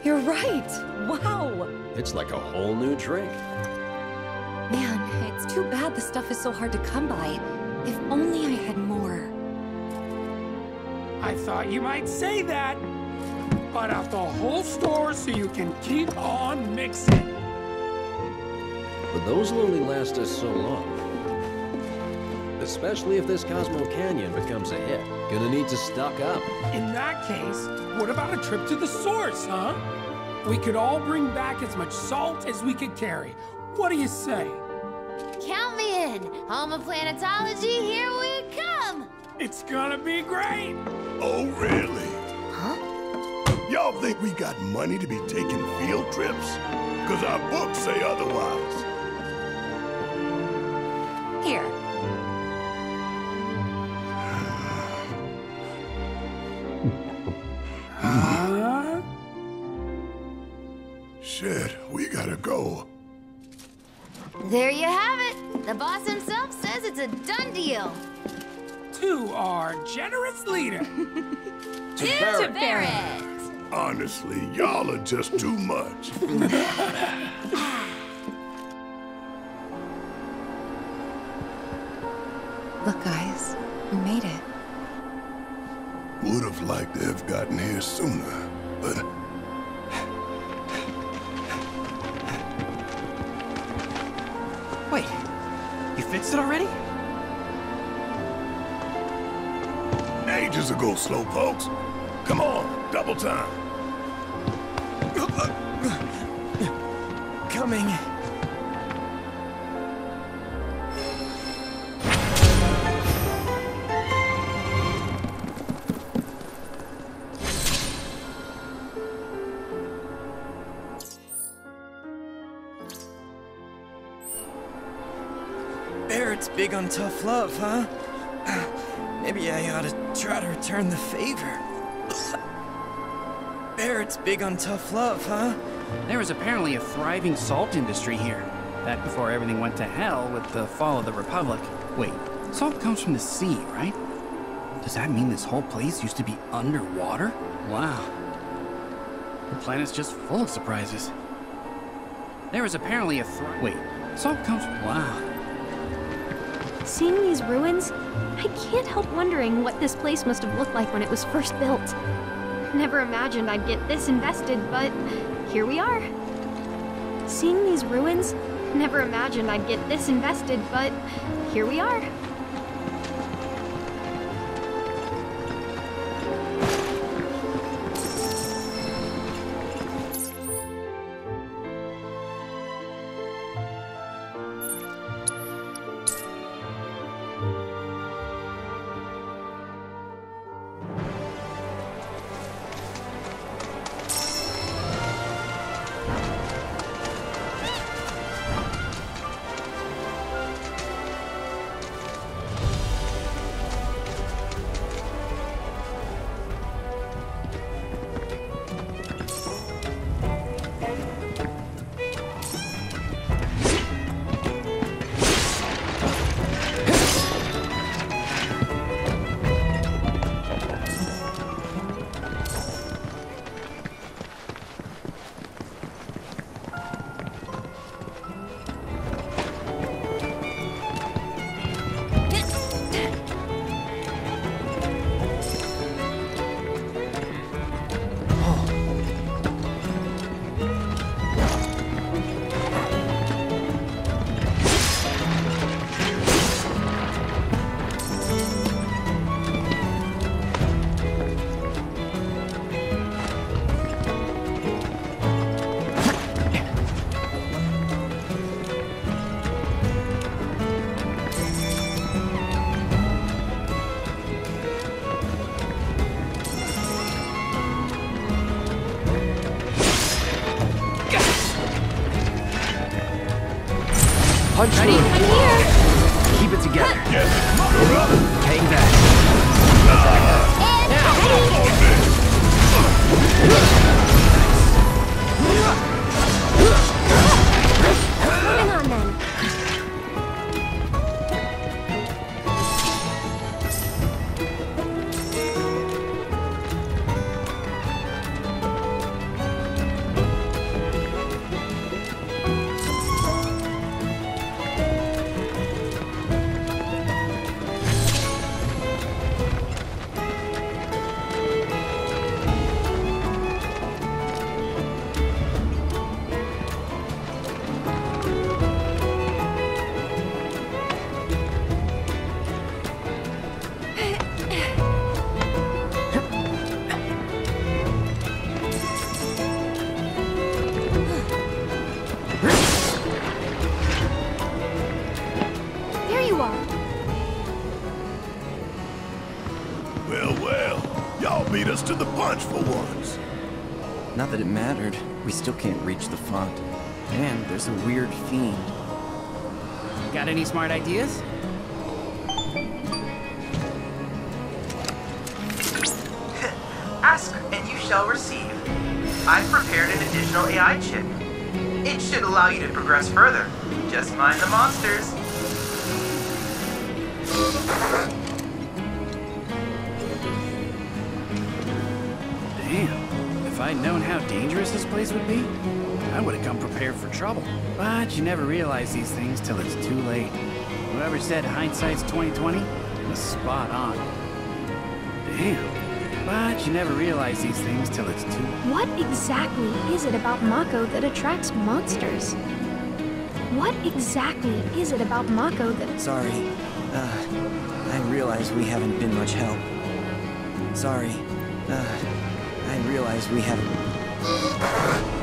You're right! Wow! It's like a whole new drink. Man, it's too bad the stuff is so hard to come by. If only I had more. I thought you might say that. But out the whole store so you can keep on mixing. But those will only last us so long. Especially if this Cosmo Canyon becomes a hit. Gonna need to stock up. In that case, what about a trip to the source, huh? We could all bring back as much salt as we could carry. What do you say? Count me in. Home of planetology, here we come! It's gonna be great! Oh, really? Huh? Y'all think we got money to be taking field trips? Because our books say otherwise. Here. Huh? Shit, we gotta go. There you have it. The boss himself says it's a done deal. To our generous leader. To To Barret. Honestly, y'all are just too much. Look, guys, we made it. Would have liked to have gotten here sooner, but Wait, you fixed it already? Ages ago, slowpokes. Come on, double time. Coming. Barret's big on tough love, huh? Maybe I ought to try to return the favor. Barret's big on tough love, huh? There was apparently a thriving salt industry here. Back before everything went to hell with the fall of the Republic. Wait, salt comes from the sea, right? Does that mean this whole place used to be underwater? Wow. The planet's just full of surprises. There was apparently a thr- Wait, salt comes Wow. Seeing these ruins, I can't help wondering what this place must have looked like when it was first built. Never imagined I'd get this invested, but here we are. Seeing these ruins, never imagined I'd get this invested, but here we are. We still can't reach the font. And there's a weird fiend. Got any smart ideas? Ask and you shall receive. I've prepared an additional AI chip. It should allow you to progress further. Just mind the monsters. Place would be, I would have come prepared for trouble. But you never realize these things till it's too late. Whoever said hindsight's 2020 was spot on. Damn. But you never realize these things till it's too What exactly is it about Mako that attracts monsters? What exactly is it about Mako that... Sorry. Uh, I realize we haven't been much help. Sorry. Uh, I realize we haven't... Uh,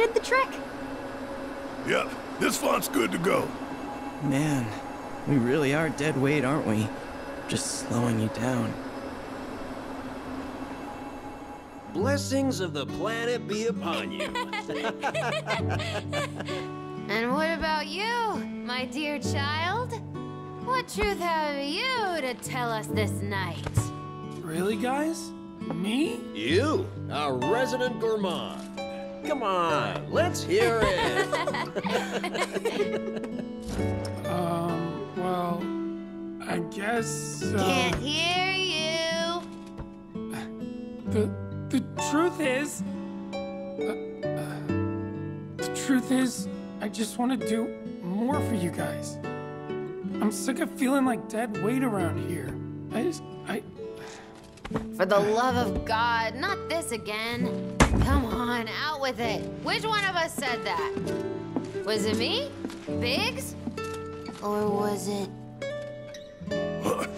did the trick? Yep, this font's good to go. Man, we really are dead weight, aren't we? Just slowing you down. Blessings of the planet be upon you. And what about you, my dear child? What truth have you to tell us this night? Really, guys? Me? you, our resident gourmand. Come on, let's hear it. Um, well, I guess. Uh, Can't hear you. The the truth is, uh, uh, the truth is, I just want to do more for you guys. I'm sick of feeling like dead weight around here. I just, I. For the love of God, not this again. Come on, out with it. Which one of us said that? Was it me? Biggs? Or was it.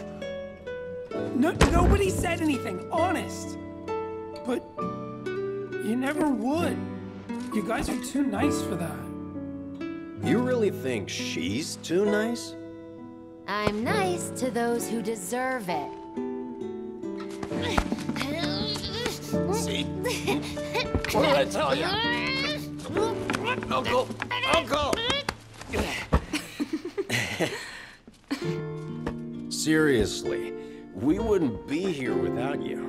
No, nobody said anything, honest. But you never would. You guys are too nice for that. You really think she's too nice? I'm nice to those who deserve it. See? What did I tell you? Uncle! Uncle! Seriously, we wouldn't be here without you.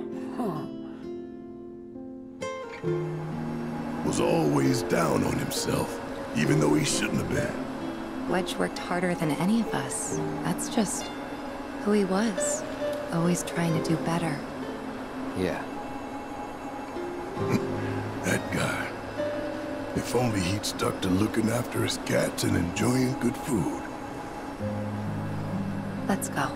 Was always down on himself, even though he shouldn't have been. Wedge worked harder than any of us. That's just who he was. Always trying to do better. Yeah. That guy. If only he'd stuck to looking after his cats and enjoying good food. Let's go.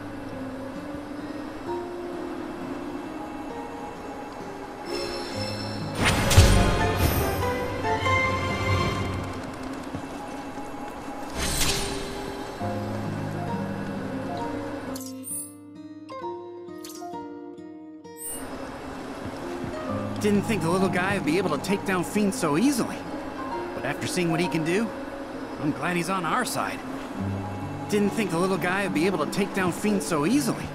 Didn't think the little guy would be able to take down Fiend so easily. But after seeing what he can do, I'm glad he's on our side. Didn't think the little guy would be able to take down Fiend so easily.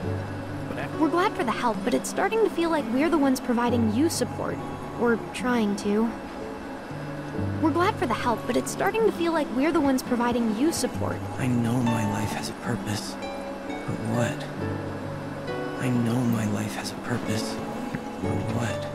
But after We're glad for the help, but it's starting to feel like we're the ones providing you support. Or trying to. We're glad for the help, but it's starting to feel like we're the ones providing you support. I know my life has a purpose. But what? I know my life has a purpose. But what?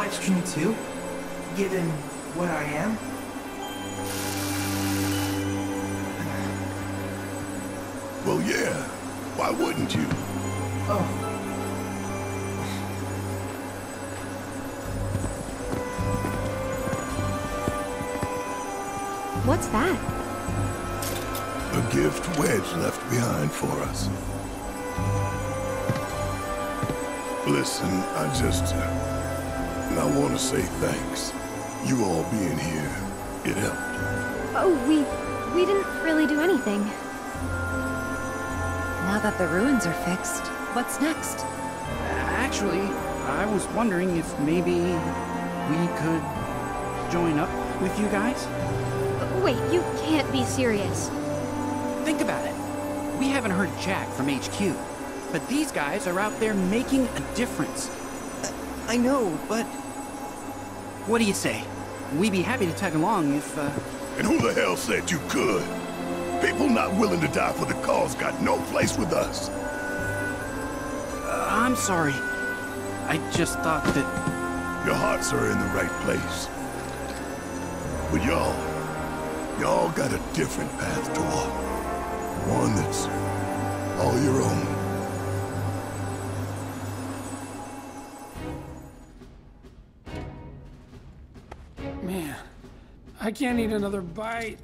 Return to the life stream too? Given what I am? Well, yeah. Why wouldn't you? Oh. What's that? A gift Wedge left behind for us. Listen, I just... uh, I want to say thanks. You all being here, it helped. Oh, we we didn't really do anything. Now that the ruins are fixed, what's next? Actually, I was wondering if maybe we could join up with you guys? Uh, wait, you can't be serious. Think about it. We haven't heard Jack from HQ, but these guys are out there making a difference. I know, but... What do you say? We'd be happy to tag along if, uh... And who the hell said you could? People not willing to die for the cause got no place with us. Uh, I'm sorry. I just thought that... Your hearts are in the right place. But y'all, y'all got a different path to walk. One that's all your own. I can't eat another bite.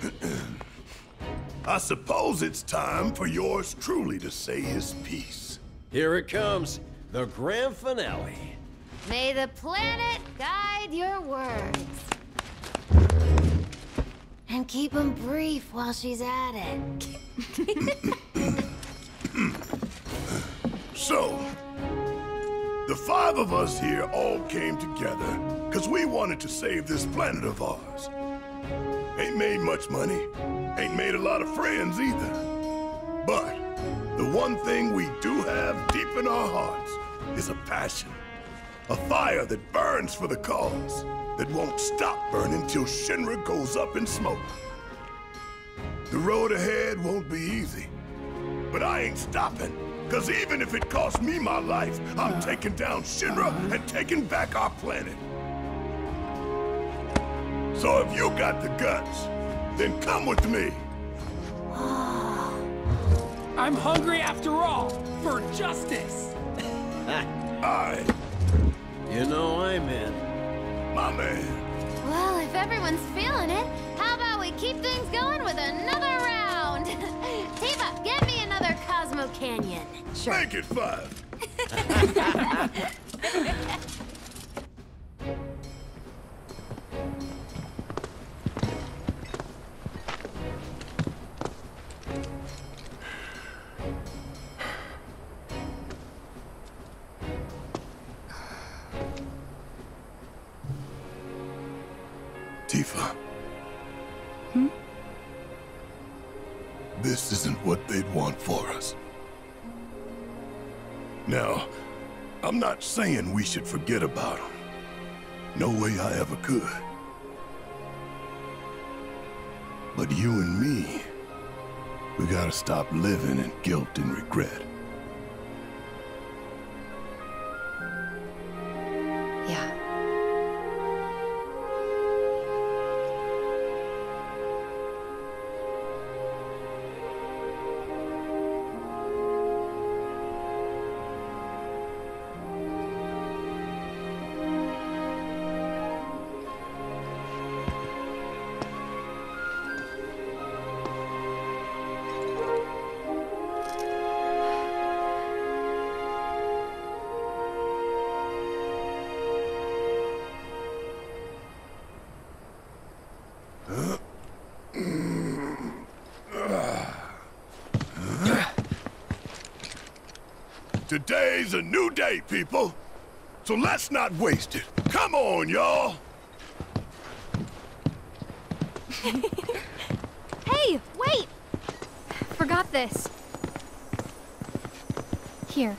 I suppose it's time for yours truly to say his piece. Here it comes, the grand finale. May the planet guide your words. And keep them brief while she's at it. So, the five of us here all came together because we wanted to save this planet of ours. Ain't made much money, ain't made a lot of friends either. But the one thing we do have deep in our hearts is a passion. A fire that burns for the cause, that won't stop burning till Shinra goes up in smoke. The road ahead won't be easy, but I ain't stopping. Cause even if it costs me my life, I'm taking down Shinra uh-huh. and taking back our planet. So if you got the guts, then come with me. I'm hungry after all, for justice. I, You know I'm in. my man. Well, if everyone's feeling it, how about we keep things going with another round? Tifa, get me Canyon. Sure. Make it five. Tifa. Hmm? This isn't what they'd want for us. Now, I'm not saying we should forget about them. No way I ever could. But you and me, we gotta stop living in guilt and regret. People. So let's not waste it. Come on, y'all. Hey, wait! Forgot this. Here.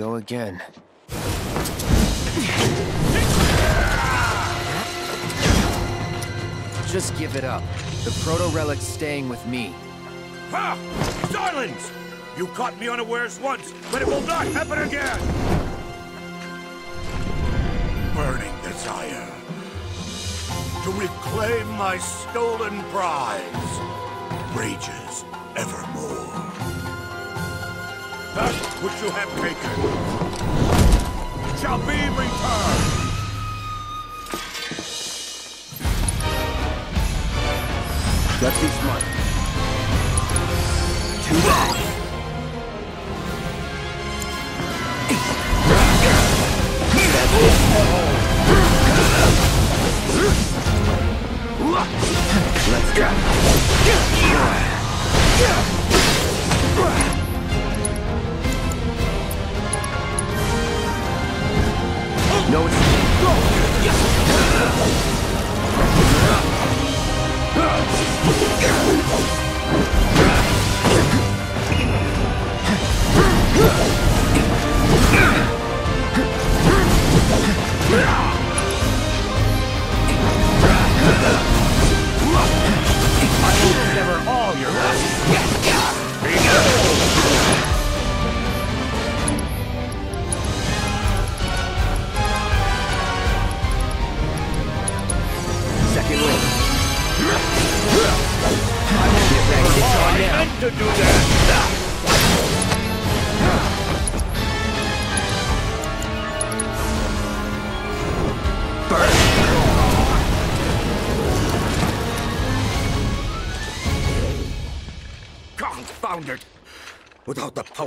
Go again. Just give it up. The proto-relic's staying with me. Ha! Silence! You caught me unawares once, but it will not happen again! Burning desire. To reclaim my stolen prize. Rages which you have taken shall be returned! Let's be smart. Too bad. Let's go.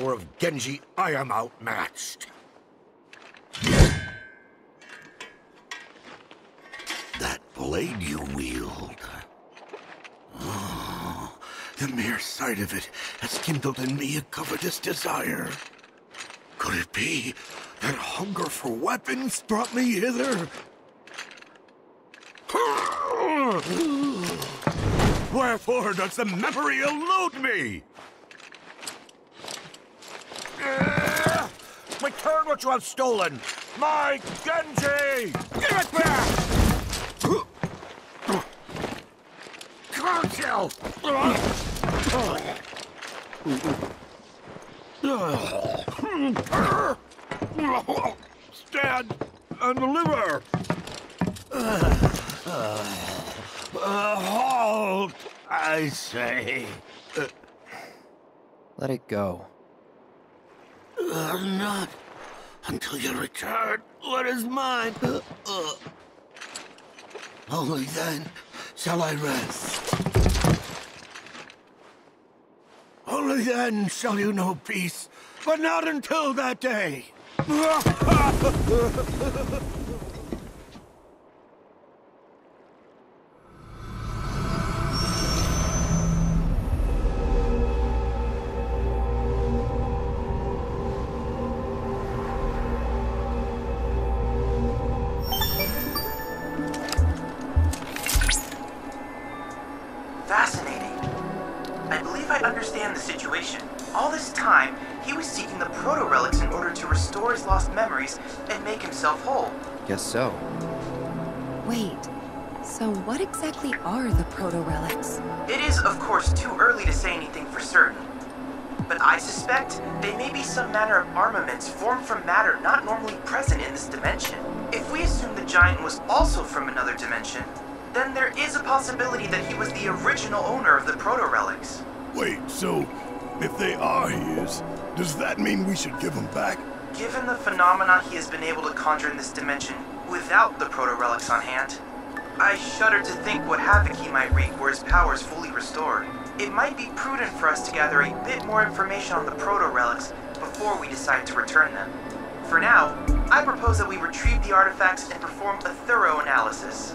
Power of Genji, I am outmatched. That blade you wield. Oh, the mere sight of it has kindled in me a covetous desire. Could it be that hunger for weapons brought me hither? Ah! Wherefore does the memory elude me? Return what you have stolen! My Genji! Give it back! Can't you? Stand and deliver! Uh, halt, I say. Uh, Let it go. Uh, not until you return what is mine. Uh, uh. Only then shall I rest. Only then shall you know peace, but not until that day. early to say anything for certain. But I suspect they may be some manner of armaments formed from matter not normally present in this dimension. If we assume the giant was also from another dimension, then there is a possibility that he was the original owner of the proto-relics. Wait, so if they are his, does that mean we should give them back? Given the phenomena he has been able to conjure in this dimension without the proto-relics on hand, I shudder to think what havoc he might wreak were his powers fully restored. It might be prudent for us to gather a bit more information on the proto-relics before we decide to return them. For now, I propose that we retrieve the artifacts and perform a thorough analysis.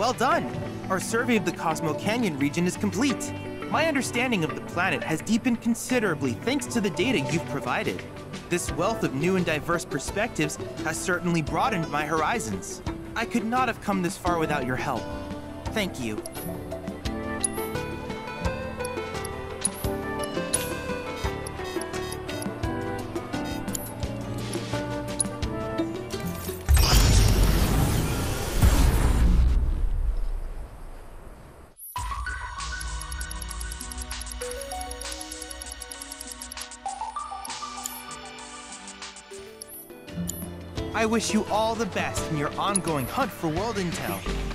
Well done! Our survey of the Cosmo Canyon region is complete. My understanding of the planet has deepened considerably thanks to the data you've provided. This wealth of new and diverse perspectives has certainly broadened my horizons. I could not have come this far without your help. Thank you. Wish you all the best in your ongoing hunt for world intel.